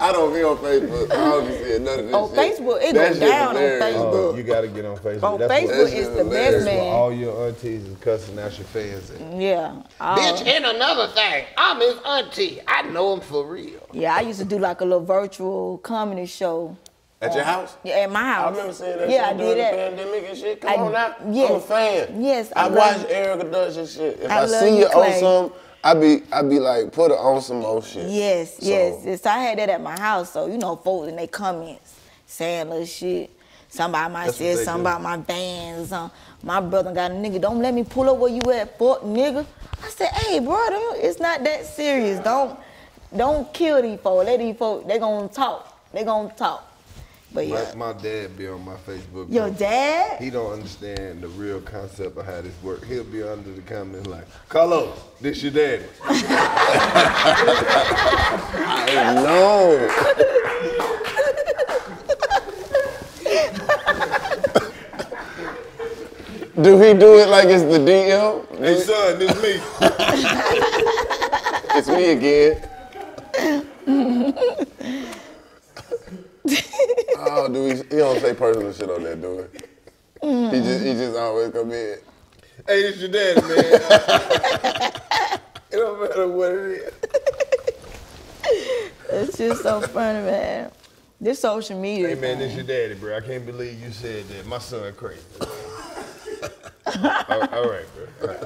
I don't be on Facebook. I don't be seeing none of this On shit. Facebook, it That go shit down on hilarious. Facebook. Oh, you gotta get on Facebook. on That's Facebook what, That is shit the hilarious. best that's where man. all your aunties is cussing out your fans at. Yeah. Uh, Bitch, and another thing, I'm his auntie. I know him for real. yeah, I used to do like a little virtual comedy show. At your house? Yeah, at my house. I remember seeing that Yeah, I shit did during that. the pandemic and shit. Come I- on now. yes. I'm a fan. Yes, I I, love watch you. Erica does this shit. If I I, love see you, you on Clay. some, I be I be like, put her on some more shit. Yes, So- yes, yes. I had that at my house, so you know, folks in their comments saying little shit. Somebody might That's say what something do. about my vans or um, something. My brother got a nigga, don't let me pull up where you at, fuck nigga. I said, hey, brother, it's not that serious. Don't don't kill these folks. Let these folks, they gonna talk. They gonna talk. But yeah. My, my dad be on my Facebook. Your post. dad? He don't understand the real concept of how this work. He'll be under the comments like, Karlous, this your daddy. No. do he do it like it's the DM? Hey son, this me. It's me again. Oh, do he? He don't say personal shit on that, do he? He mm. just he just always come in. hey, this your daddy, man. it don't matter what it is. It's just so funny, man. This social media. Hey man, this thing. your daddy, bro. I can't believe you said that. My son crazy. all, all right, bro. All right.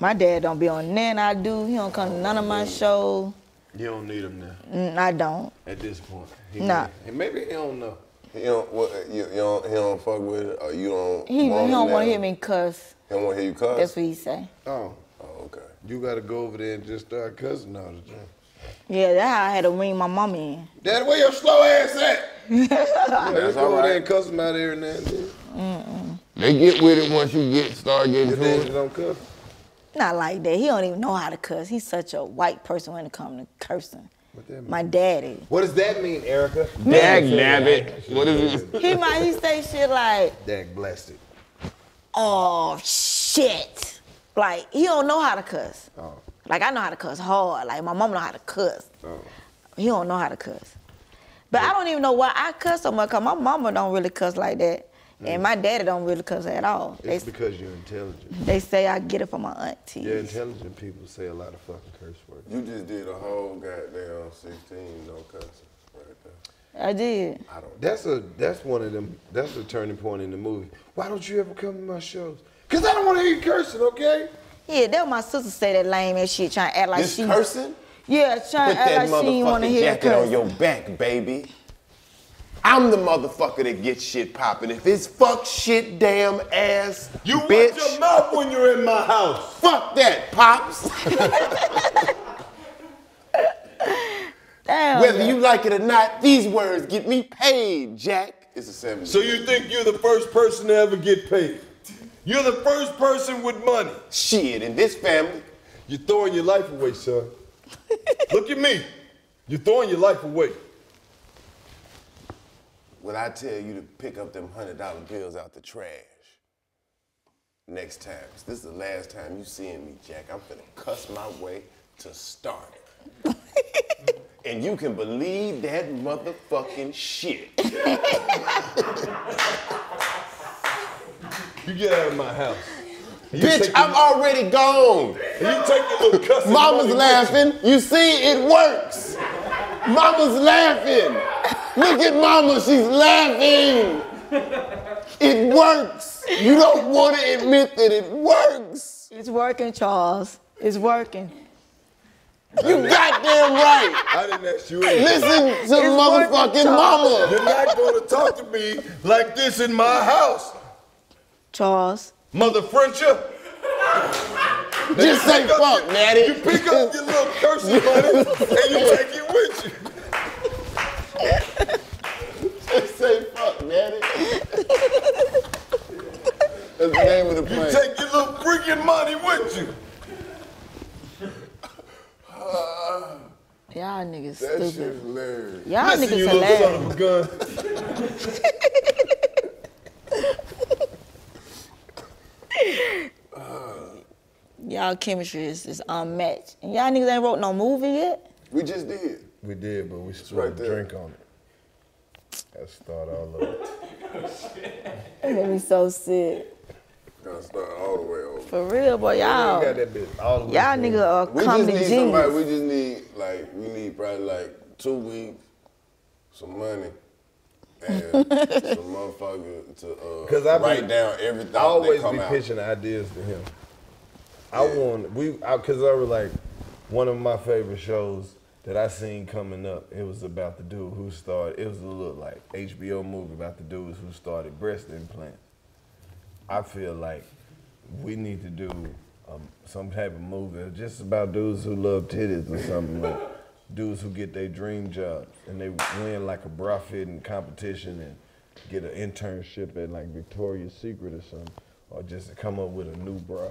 My dad don't be on none I do. He don't come to none of my mm. shows. You don't need him now Mm, I don't. at this point. He Nah. And maybe he don't know. He don't what, you, you don't he don't fuck with it or you don't. He, he don't want to now? hear me cuss. He don't want to hear you cuss. That's what he say. Oh, oh, okay. you gotta go over there and just start cussing all the time. Yeah, that's how I had to ring my mama in. Daddy, where your slow ass at? That's Let's all go over there right. and cuss him out every now and then. Mm -mm. They get with it once you get start getting Your to daddy it. don't cuss. Not like that. He don't even know how to cuss. He's such a white person when it comes to cursing. My daddy. What does that mean, Erica? Dag nabbit. What is it? He might he say shit like, Dag blessed it. oh shit. Like he don't know how to cuss. Oh. Like I know how to cuss hard. Like my mom know how to cuss. Oh. He don't know how to cuss. But I don't even know why I cuss so much. Cause my mama don't really cuss like that, and mm. my daddy don't really cuss at all. They, It's because you're intelligent. they say I get it from my aunties. Yeah, intelligent people say a lot of fucking curse words. You just did a whole goddamn 16 no cussing right there. I did. I don't. That's a that's one of them. That's a turning point in the movie. Why don't you ever come to my shows? Cause I don't want to hear you cursing, okay? Yeah, that was my sister say that lame ass shit, trying to act like This she. cursing? Yeah, trying to act like she didn't want to motherfucking hear jacket on your back, baby. I'm the motherfucker that gets shit popping. If it's fuck shit damn ass, You bitch. watch your mouth when you're in my house. Fuck that, pops. Damn. Whether you like it or not, these words get me paid, Jack. It's a seven. So you think you're the first person to ever get paid? You're the first person with money. shit in this family. You're throwing your life away, son. Look at me. You're throwing your life away. When I tell you to pick up them hundred dollar bills out the trash, next time, this is the last time you seeing me, Jack. I'm finna cuss my way to start. and you can believe that motherfucking shit. You get out of my house. You Bitch, I'm your- already gone. you take your little cussing Mama's laughing. You see, it works. Mama's laughing. Look at mama, she's laughing. It works. You don't want to admit that it works. It's working, Charles. It's working. You goddamn right. I didn't ask you anything. Listen to It's motherfucking Charles. mama. You're not going to talk to me like this in my house, Charles. Mother Frencher. Just say fuck, your- Natty. You pick up your little cursing money and you take it with you. Just say fuck, Natty. That's the name of the You take your little freaking money with you. Y'all niggas That shit stupid. hilarious. Y'all Listen, niggas you little son hilarious. of a gun. Y'all chemistry is, is unmatched. And y'all niggas ain't wrote no movie yet? We just did. We did, but we right spilled drink on it. Let's start all over. That made me so sick. Gotta start all the way over. For real, boy, y'all. got that bitch all the way. Y'all through. niggas are We just comedy need somebody. We just need like we need probably like two weeks, some money, and some motherfucker to uh, 'Cause I be- write down every I always that come be out. pitching ideas to him. I want we because I, was like one of my favorite shows that I seen coming up. It was about the dude who started. It was a little like HBO movie about the dudes who started breast implants. I feel like we need to do um, some type of movie just about dudes who love titties or something like dudes who get their dream jobs and they win like a bra fitting competition and get an internship at like Victoria's Secret or something, or just come up with a new bra,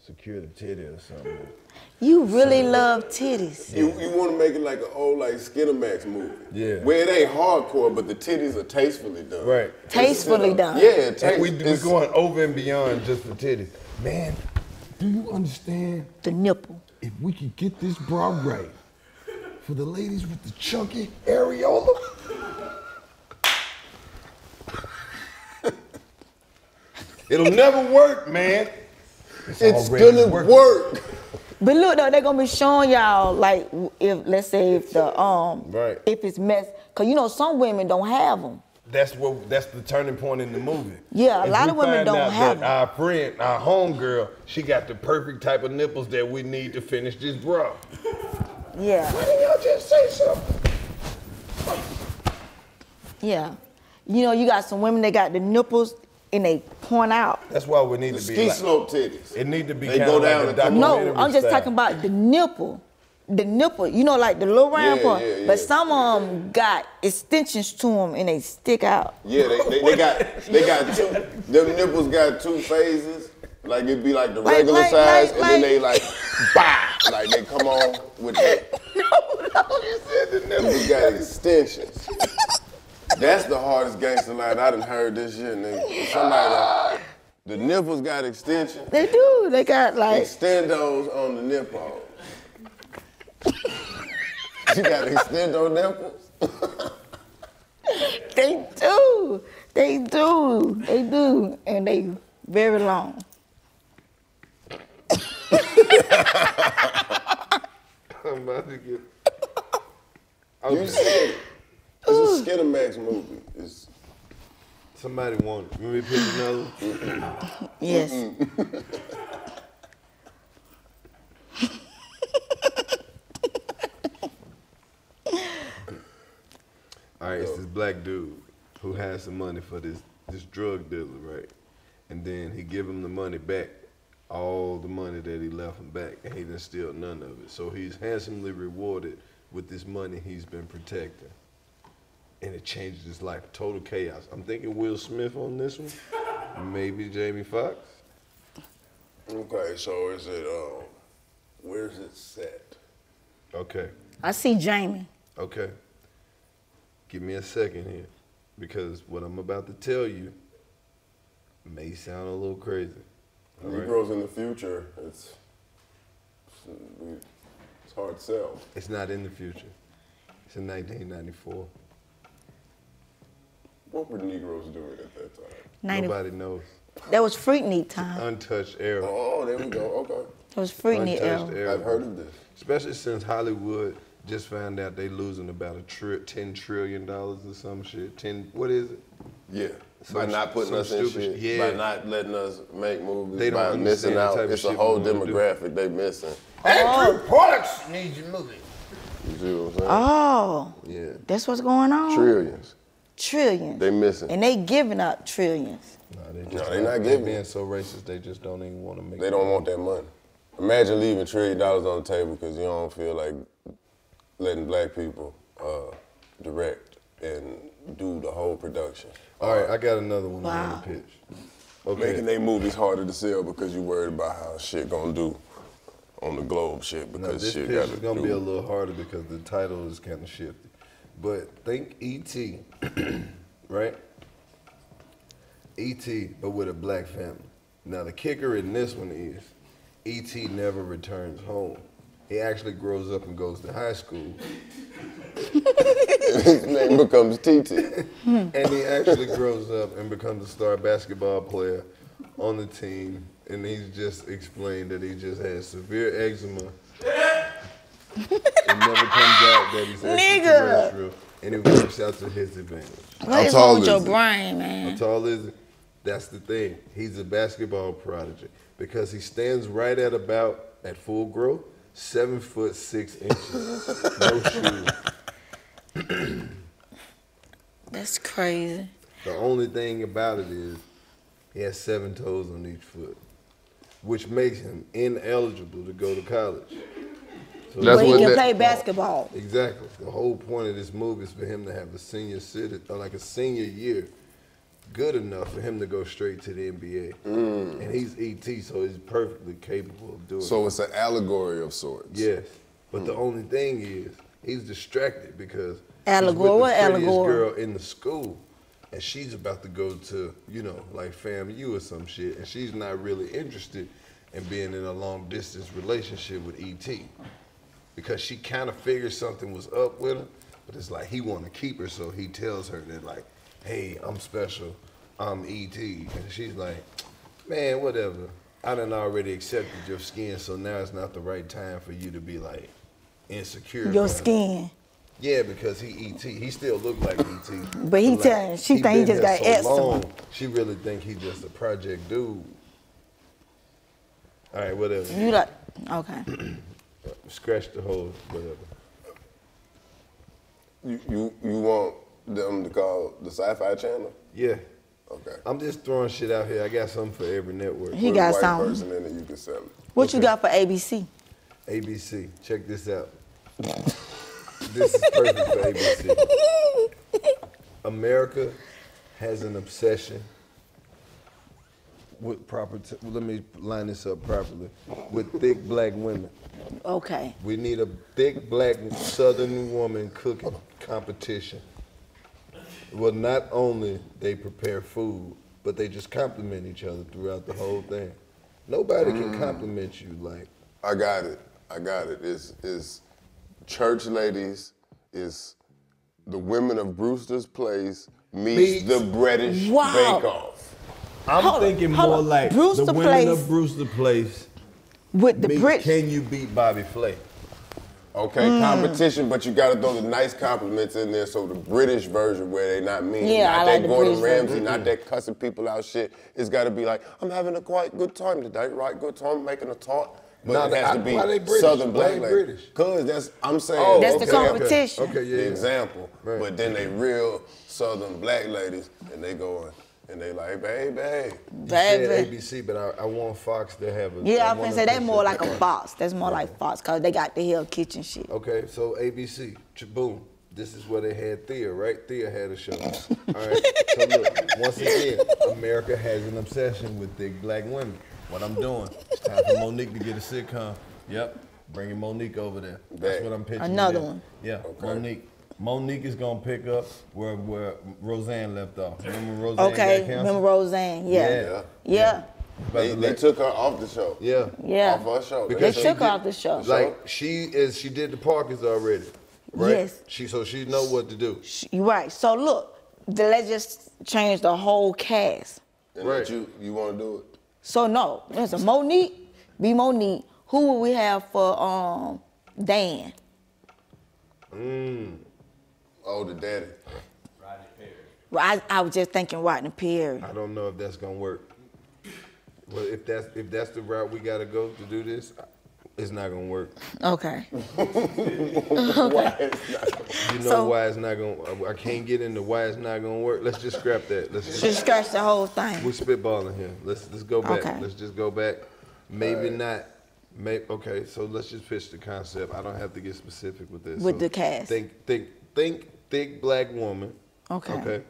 secure the titty or something. You really love titties. You, you want to make it like an old like Skinamax movie. Yeah. Where it ain't hardcore, but the titties are tastefully done. Right. Tastefully done. Yeah, taste, we we it's- going over and beyond just the titties. Man, do you understand? The nipple. If we could get this bra right for the ladies with the chunky areola. It'll never work, man. It's already gonna working. work. But look though, they're gonna be showing y'all like if let's say if the um Right. if it's mess, cause you know some women don't have them. That's what. That's the turning point in the movie. Yeah, a Is lot of women find don't out have that Our friend, our homegirl, she got the perfect type of nipples that we need to finish this bra. Yeah, Why didn't y'all just say something? yeah. You know, you got some women that got the nipples and they point out. That's why we need The to be ski like. slope titties. It need to be They go down a and come. No, I'm just style. talking about the nipple. The nipple, you know, like the little round Yeah, part. yeah, yeah. But some of them got extensions to them and they stick out. Yeah, they, they, they got they got two. Them nipples got two phases. Like it'd be like the Like- regular like- size, like- and then they like- bah, like they come on with the. no, no, you said the We got extensions. That's the hardest gangster line I done heard this year, nigga. Somebody, like, the nipples got extensions. They do. They got like Extendos on the nipples. you got extendo nipples? they do. They do. They do. And they very long. I'm about to get. You said it. It's a Skinamax movie. It's, Somebody want it. You want me to pick another? one? Yes. All right, it's this black dude who has some money for this this drug dealer, right? And then he give him the money back, all the money that he left him back, and he didn't steal none of it. So he's handsomely rewarded with this money he's been protecting, and it changes his life. Total chaos. I'm thinking Will Smith on this one, maybe Jamie Foxx. okay, so is it, um, where's it set? Okay, I see Jamie. okay. Give me a second here, because what I'm about to tell you may sound a little crazy. All right? Negroes in the future, it's, it's, hard sell. It's not in the future. It's in 1994. What were Negroes doing at that time? 90. Nobody knows. That was Freaknik time. Untouched era. Oh, there we go. Okay. That was Freaknik Untouched era. era. I've heard of this. Especially since Hollywood just found out they losing about a tri- 10 trillion dollars or some shit. 10, what is it? Yeah. Some by not putting some us in shit. yeah. By not letting us make movies. They don't by missing out. It's a whole we wanna do. demographic they missing. Andrew Pollux needs a movie. You see what I'm saying? Oh, Yeah. that's what's going on? Trillions. Trillions. They missing. and they giving up trillions. No, they No, they not giving being so racist. They just don't even want to make. They don't want that money. Imagine leaving trillion dollars on the table because you don't feel like letting black people uh, direct and do the whole production. All right, I got another one I Wow. want to pitch. Okay. Making their movies harder to sell because you worried about how shit gonna do on the globe shit because now, because this shit pitch got is gonna be a little harder because the title is kind of shifty. But think E.T., right? E.T., but with a black family. Now the kicker in this one is E.T. never returns home. He actually grows up and goes to high school, His name becomes TT. and he actually grows up and becomes a star basketball player on the team. And he's just explained that he just has severe eczema. it never comes out that he's extraterrestrial, and it works out to his advantage. What is tall is your he? brain, How man? tall is he? That's the thing. He's a basketball prodigy because he stands right at about at full growth, seven foot six inches, no shoes. That's crazy. The only thing about it is he has seven toes on each foot, which makes him ineligible to go to college. So That's but he what can that- play basketball. Exactly. The whole point of this movie is for him to have a senior citi- or like a senior year, good enough for him to go straight to the NBA. Mm. And he's ET, so he's perfectly capable of doing it. So it's an allegory of sorts. Yes, but the mm. only thing is he's distracted because Allegory? he's with What the prettiest allegory? girl in the school, and she's about to go to you know like FAMU or some shit, and she's not really interested in being in a long distance relationship with ET because she kind of figured something was up with him, but it's like he want to keep her, so he tells her that like, hey, I'm special, I'm ET, and she's like, man, whatever. I done already accepted your skin, so now it's not the right time for you to be like insecure. Your about it." skin. Yeah, because he ET. He still look like ET. But he like, tell- she think he just got so eczema. long, She really think he just a project dude. All right, whatever. You like okay. Scratch the whole whatever. You, you you want them to call the Sci-Fi Channel? Yeah, Okay. I'm just throwing shit out here. I got something for every network. He Put got a white something. person in it, you can sell it. What you got for ABC? ABC, check this out. this is perfect for ABC. America has an obsession with proper. T- let me line this up properly. With thick black women, Okay. we need a thick black Southern woman cooking competition. Well, not only they prepare food, but they just compliment each other throughout the whole thing. Nobody can mm. compliment you like I got it. I got it. It's, it's church ladies. It's the women of Brewster's Place meets, Meets- the British Wow. Bake Off. I'm Hold thinking hold more on. like Brewster the women Place of Brewster Place. With the meet Brit. Can you beat Bobby Flay? Okay, Mm. competition, but you gotta throw the nice compliments in there so the British version where they not mean. Yeah, not I that like the Gordon British Ramsay, version. not that cussing people out shit. It's gotta be like, I'm having a quite good time today, right? Good time making a talk. But Nah, it has I- to be why they British? Southern Why black they lady. British? Cause that's I'm saying Oh, That's the okay, okay. competition. Okay, yeah. The yeah. example. Right. But then they real Southern black ladies and they going and they like, baby. Baby. ABC, but I, I want Fox to have a. Yeah, I was want gonna say they more like a Fox. That's more like Fox, cause they got the Hell Kitchen shit. Okay, so ABC, boom. This is where they had Thea, right? Thea had a show. All right. So look, once again, America has an obsession with thick black women. What I'm doing, it's time for Monique to get a sitcom. Yep, bringing Monique over there. That's what I'm pitching. Another one. Yeah, Okay. Monique. Monique is gonna pick up where where Roseanne left off. Remember Roseanne Okay, got remember Roseanne? Yeah. Yeah. Yeah. About They, they took her off the show. Yeah. Yeah. Off her show. They Because she took her off the show. Like she is, she did the Parkers already, right? Yes. She so she know what to do. You right. So look, th- let's just change the whole cast. And Right. you you wanna do it? So no, listen, Monique, be Monique. Who would we have for um Dan? Oh, the daddy. Well, I, I was just thinking Rodney Perry. I don't know if that's gonna work. Well, if that's if that's the route we gotta go to do this, it's not gonna work. Okay. Why is that? You know So- why it's not gonna? I can't get into why it's not gonna work. Let's just scrap that. Let's just, Just scratch the whole thing. we're spitballing here. Let's let's go back. Okay. Let's just go back. Maybe not. Maybe okay. So let's just pitch the concept. I don't have to get specific with this. With So the cast. Think think think thick black woman. Okay. Okay.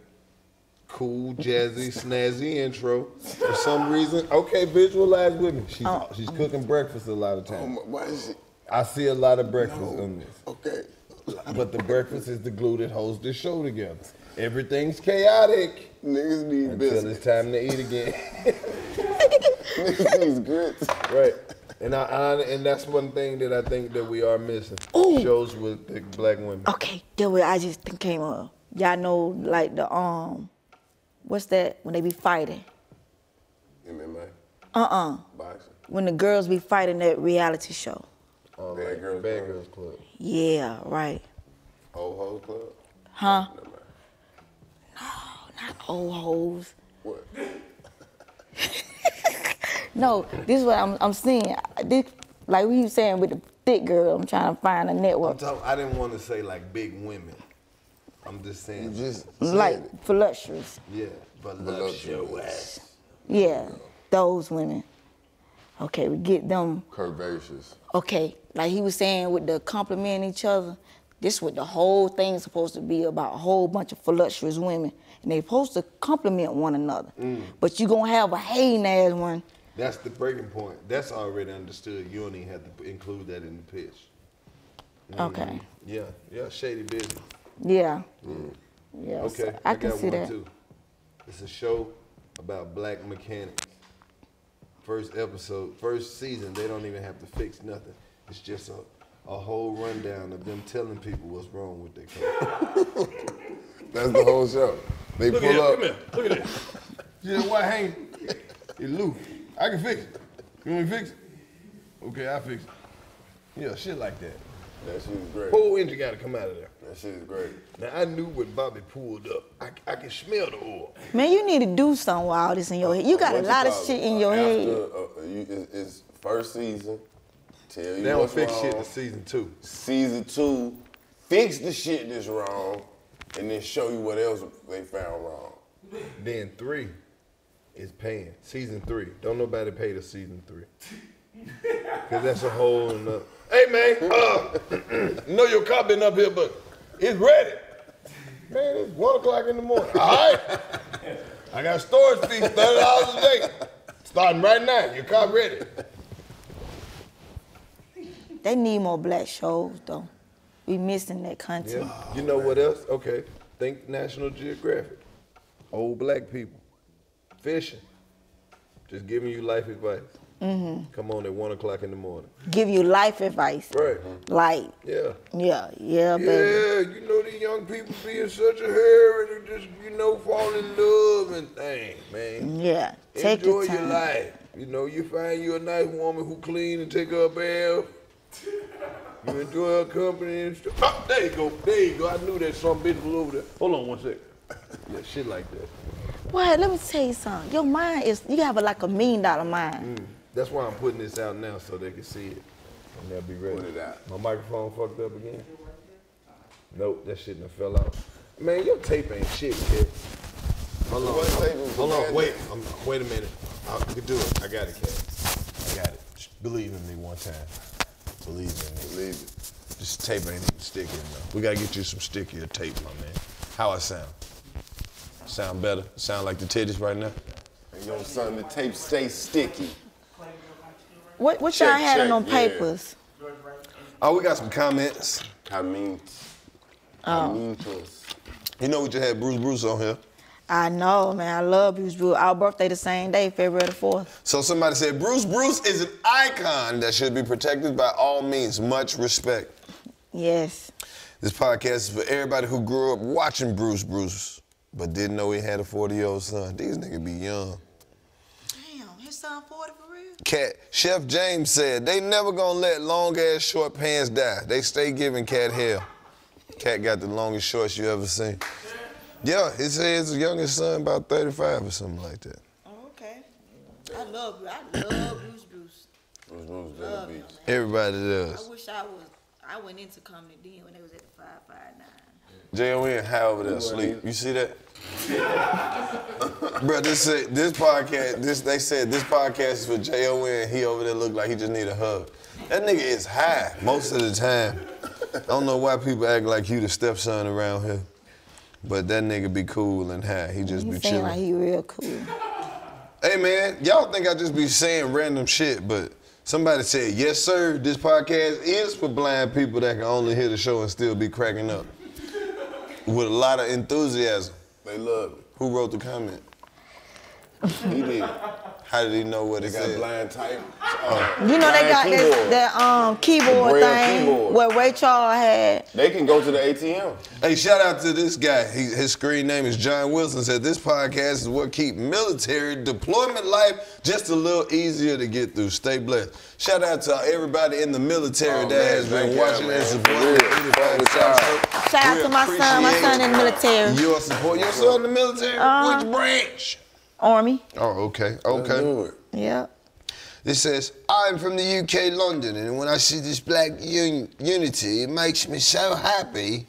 Cool, jazzy, snazzy intro. For some reason, okay, visualize with me. She's Oh. she's cooking breakfast a lot of Oh, times. my- why is she? I see a lot of breakfast on this. Okay. But the breakfast is the glue that holds this show together. Everything's chaotic Niggas need until business. it's time to eat again. Niggas need grits. right. And I, I and that's one thing that I think that we are missing. Ooh. Shows with thick black women. Okay, that way I just think came up. Y'all know like the um, what's that when they be fighting? MMA, Uh-uh. boxing. When the girls be fighting that reality show. Oh, Bad like Girls Bad Girls Club. Yeah, right. Old Hoes Club. Huh? No. Not old hoes. What? No, this is what I'm I'm seeing. This, like we was saying with the thick girl, I'm trying to find a I'm network. talking, I didn't want to say like big women. I'm just saying. You just Like it. voluptuous. yeah, but Voluptuous. Yeah, those women. Okay, we get them. Curvaceous. Okay, like he was saying with the complimenting each other. This what the whole thing's supposed to be about. A whole bunch of voluptuous women, and they're supposed to compliment one another. Mm. But you gonna have a hating ass one. That's the breaking point. That's already understood. You don't even have to include that in the pitch. Okay. Yeah, yeah, shady business. Yeah. Mm. Yeah. Okay, so I, can got see one that. too. It's a show about black mechanics. First episode, first season, they don't even have to fix nothing. It's just a, a whole rundown of them telling people what's wrong with their car. That's the whole show. They Look pull at up. it, come here, look at it. See that white hanging? It's loose. I can fix it. You want me to fix it? Okay, I fix it. Yeah, shit like that. That shit is great. Whole engine got to come out of there. That shit is great. Now I knew when Bobby pulled up, I, I can smell the oil. Man, you need to do something with all this in your head. You got What a lot of shit it? in your After, head. Uh, you, it's, it's first season. Tell you They don't what's fix wrong. shit to season two. Season two, fix the shit that's wrong, and then show you what else they found wrong. Then three is paying. Season three. Don't nobody pay the season three. Cause that's a whole nother. Hey man, uh, know your car been up here, but it's ready. Man, it's one o'clock in the morning. All right. I got storage fees, thirty dollars a day. Starting right now. Your car ready. They need more black shows though. We missing that content. Yeah. You know what else? Okay. Think National Geographic. Old black people. Fishing. Just giving you life advice. Mm-hmm. Come on at one o'clock in the morning. Give you life advice. Right. Like, Yeah. yeah, yeah, baby. Yeah, you know these young people be in such a hurry to just, you know, fall in love and things, man. Yeah. Take Enjoy your your, life. You know, you find you a nice woman who clean and take her a bath. You enjoy her company and stuff. Oh, there you go. There you go. I knew that some bitch was over there. Hold on one second. Yeah, shit like that. Well, let me tell you something. Your mind is you have a, like a million dollar mind. Mm. That's why I'm putting this out now so they can see it. And they'll be ready. Put it out. My microphone fucked up again? Nope, that shit done fell out. Man, your tape ain't shit, kid. Hold on. What tape was Hold on, wait. I'm, wait a minute. I can do it. I got it, kid. I got it. Just believe in me one time. Believe in me. Believe it. This tape ain't even sticking enough. We gotta get you some stickier tape, my man. How I sound? Sound better? Sound like the titties right now? And yo, son, the tape stay sticky. What what Check, y'all had check, on yeah. papers? Oh, we got some comments. I mean, Oh. I mean to us. You know we just had Bruce Bruce on here. I know, man. I love Bruce Bruce. Our birthday the same day, February the fourth. So somebody said Bruce Bruce is an icon that should be protected by all means. Much respect. Yes. This podcast is for everybody who grew up watching Bruce Bruce, but didn't know he had a 40-year-old son. These niggas be young. Damn, his son 40 for real? Cat Chef James said they never gonna let long ass short pants die. They stay giving Cat hell. Cat got the longest shorts you ever seen. Yeah, he said his youngest son about 35 or something like that. Oh, okay. I love I love Bruce Bruce. Bruce Bruce Jenner Beach. Everybody does. I wish I was I went into comedy then when they was at the 559. J.O.N. high over there asleep. You see that? Bro, this this podcast, this they said this podcast is for J.O.N. He over there look like he just need a hug. That nigga is high most of the time. I don't know why people act like you the stepson around here. But that nigga be cool and high. He just He be chilling. like he real cool. Hey man, y'all think I just be saying random shit, but somebody said, yes sir, this podcast is for blind people that can only hear the show and still be cracking up. With a lot of enthusiasm. They love it. Who wrote the comment? He did. How did he know what They it got said? blind type. Uh, You know they got keyboard. that, that um keyboard Braille thing keyboard. what Ray Charles had. They can go to the ATM. Hey, shout out to this guy. He, his screen name is John Wilson. Said this podcast is what keep military deployment life just a little easier to get through. Stay blessed. Shout out to everybody in the military Oh, that man, has been watching and supporting For real. the 85 Fuck South with Show. Shout out to my son. My son in the military. Your support. Your son in the military? Which branch? Army. Oh, okay. Okay. do it. Yeah. It says, I'm from the UK, London, and when I see this black un- unity, it makes me so happy.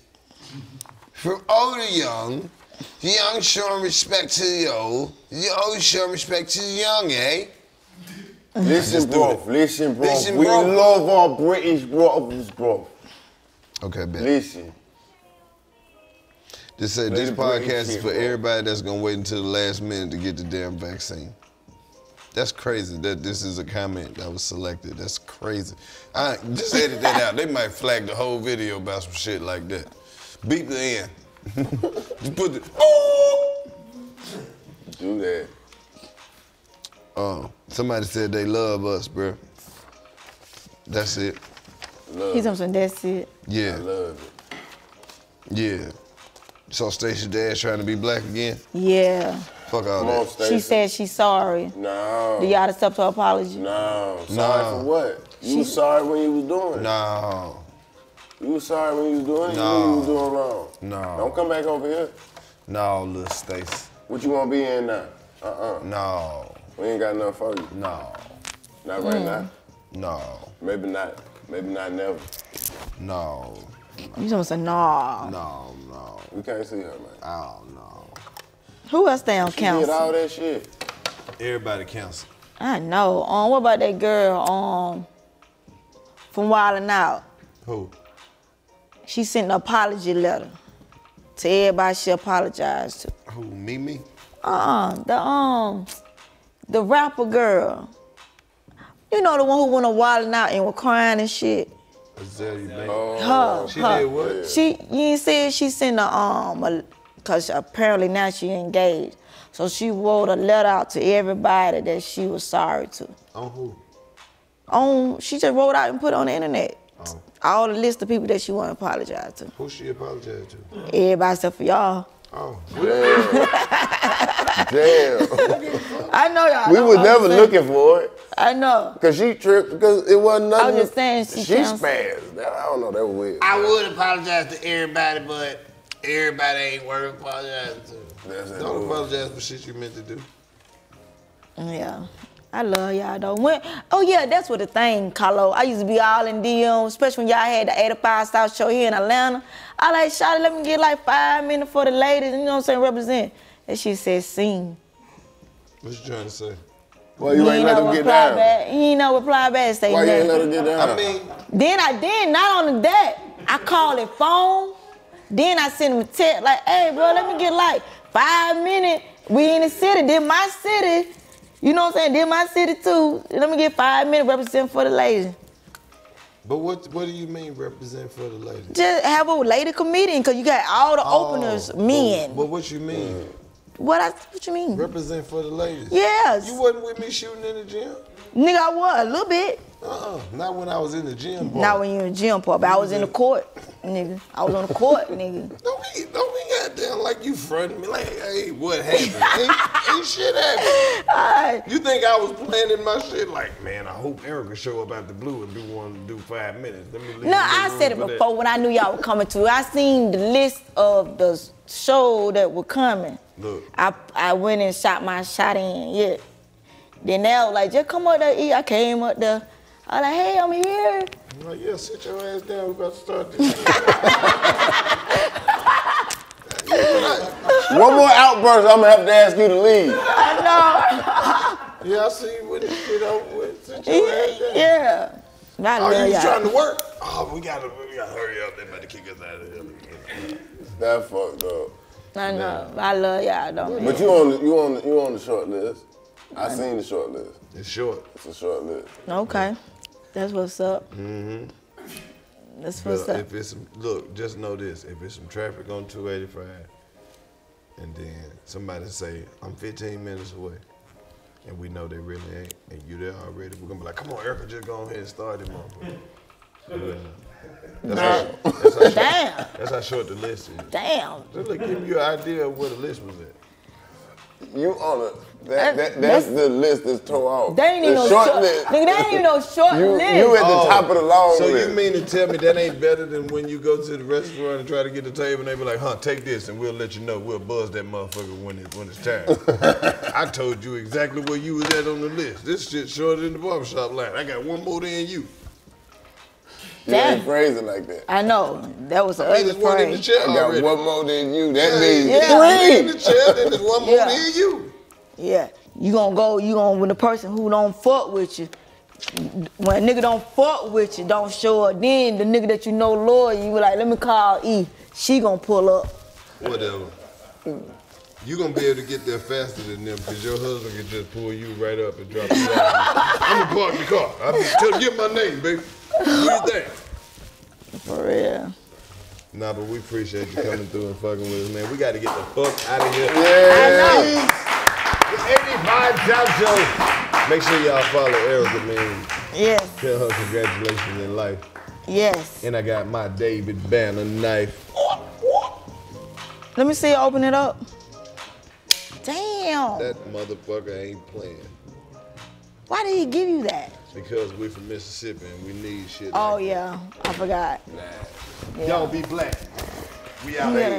From old to young, the young showing respect to the old, the old showing respect to the young, eh? Listen, do bro. Listen, bro. Listen, we love our British brothers, bro. Okay, bet. Listen. This uh, said, this podcast is for bro. everybody that's gonna wait until the last minute to get the damn vaccine. That's crazy that this is a comment that was selected. That's crazy. I just edit that out. They might flag the whole video about some shit like that. Beep the end. just put the oh. Do that. Oh, somebody said they love us, bro. That's it. Love He's it. on some that's it. I Yeah, love it. yeah. So Stacey Dash trying to be black again? Yeah. Fuck all Come that. Stacey. She said she's sorry. No. Do y'all accept her apology? No. Sorry No. for what? You was sorry when you was doing it. No, You was sorry when you was doing it. No. You knew you was doing wrong. No. Don't come back over here. no, little Stacey. What you want to be in now? Uh-uh. No, We ain't got nothing for you. no, Not right mm. now. no, Maybe not. Maybe not never. no, You gonna say nah. no, no. We can't see her, man. I don't. Who else stay on She did all that shit. Everybody counts. I know. Um, what about that girl um from Wild 'N Out? Who? She sent an apology letter to everybody she apologized to. Who? Mimi? Uh, the um, the rapper girl. You know the one who went on wilding out and was crying and shit. Azealia Banks. Her, She her. did what? She you ain't said she sent a um a, cause apparently now she engaged. So she wrote a letter out to everybody that she was sorry to. On who? On she just wrote out and put it on the internet. Oh. All the list of people that she want to apologize to. Who she apologized to? Everybody except for y'all. Oh. Damn. I know y'all. we know was never saying. looking for it. I know. Cause she tripped because it wasn't nothing. I nothing. was just saying she she sounds- spazzed. I don't know. That was weird. I would apologize to everybody, but everybody ain't worth apologizing to. That's. Don't apologize for shit you meant to do. Yeah. I love y'all though. When, oh yeah, that's what the thing, Carlo. I used to be all in DM, especially when y'all had the 85 South show here in Atlanta. I like, Shawty, let me get like five minutes for the ladies, you know what I'm saying, represent. And she said, sing. What you trying to say? Well, you ain't let no him get reply down. back. He ain't no reply back. Say Why you ain't let her get down? I mean, Then I did. not only that, I called it phone. Then I sent him a text like, "Hey, bro, let me get like five minutes. We in the city. Then my city. You know what I'm saying? Then my city too. Let me get five minutes represent for the ladies. but what what do you mean represent for the ladies? Just have a lady comedian, cause you got all the oh, openers, Oh, men. But, but what you mean? What I what you mean? Represent for the ladies. Yes, You wasn't with me shooting in the gym? nigga, I was a little bit. Uh-uh. Not when I was in the gym. boy. Not when you in the gym, part, but I was in the court, nigga. I was on the court, nigga. Don't be, don't be goddamn like you fronting me. Like, hey, what happened? ain't, ain't shit happened. Alright. You think I was planning my shit? Like, man, I hope Erica show up out the blue and do one do five minutes. Let me leave No, I said it for that. before when I knew y'all were coming to. I seen the list of the show that were coming. Look. I I went and shot my shot in, yeah. Then they was like, just come up there, eat. I came up there. I was like, hey, I'm here. I'm like, yeah, sit your ass down. We're about to start this. One more outburst, I'm gonna have to ask you to leave. I know. yeah, I see you with this shit over with. Sit know. your ass down. yeah. Not Oh, love you y'all. trying to work? Oh, we gotta, we gotta hurry up. They about to kick us out of here. That fucked up. I know. I love y'all, though. But you on you on the, you on the short list. I seen the short list. It's short. It's a short list. Okay. That's what's up. Mm-hmm. That's what's But up. if it's some, look, just know this: if it's some traffic on 285, and then somebody say I'm 15 minutes away, and we know they really ain't, and you there already, we're gonna be like, come on, Erica, just go ahead and start it, motherfucker. Yeah. That's, how, that's, how short, Damn. that's how short the list is. Damn. Just to give you an idea of where the list was at. You on a That- that, that that's, that's- the list that's tore off. They ain't even no short short. list. Nigga, they ain't even no short You list. you at the Oh, top of the long So list. you mean to tell me that ain't better than when you go to the restaurant and try to get the table and they be like, huh, take this and we'll let you know. We'll buzz that motherfucker when it when it's time. I told you exactly where you was at on the list. This shit shorter than the barbershop line. I got one more than you. You ain't Damn. phrasing like that. I know. That was an I ugly there's in the phrase. chair I got already. one more than you. That means Yeah. in the three. chair, then there's one more Yeah. than you. Yeah. You gonna go, you gonna, when the person who don't fuck with you, when a nigga don't fuck with you, don't show up, then the nigga that you know loyal, you be like, let me call E. She gonna pull up. Whatever. Mm. You gonna be able to get there faster than them because your husband can just pull you right up and drop you off. I'm gonna park the car. I'm gonna tell get my name, baby. What do you think? For real. Nah, but we appreciate you coming through and fucking with us, man. We got to get the fuck out of here. Yeah. The 85 South Show. Make sure y'all follow Erica, man. Yes, Tell her congratulations in life. yes. And I got my David Banner knife. Let me see you open it up. Damn. That motherfucker ain't playing. Why did he give you that? Because we're from Mississippi and we need shit. Oh like yeah, I forgot. that. Y'all be black. We out Yeah. here.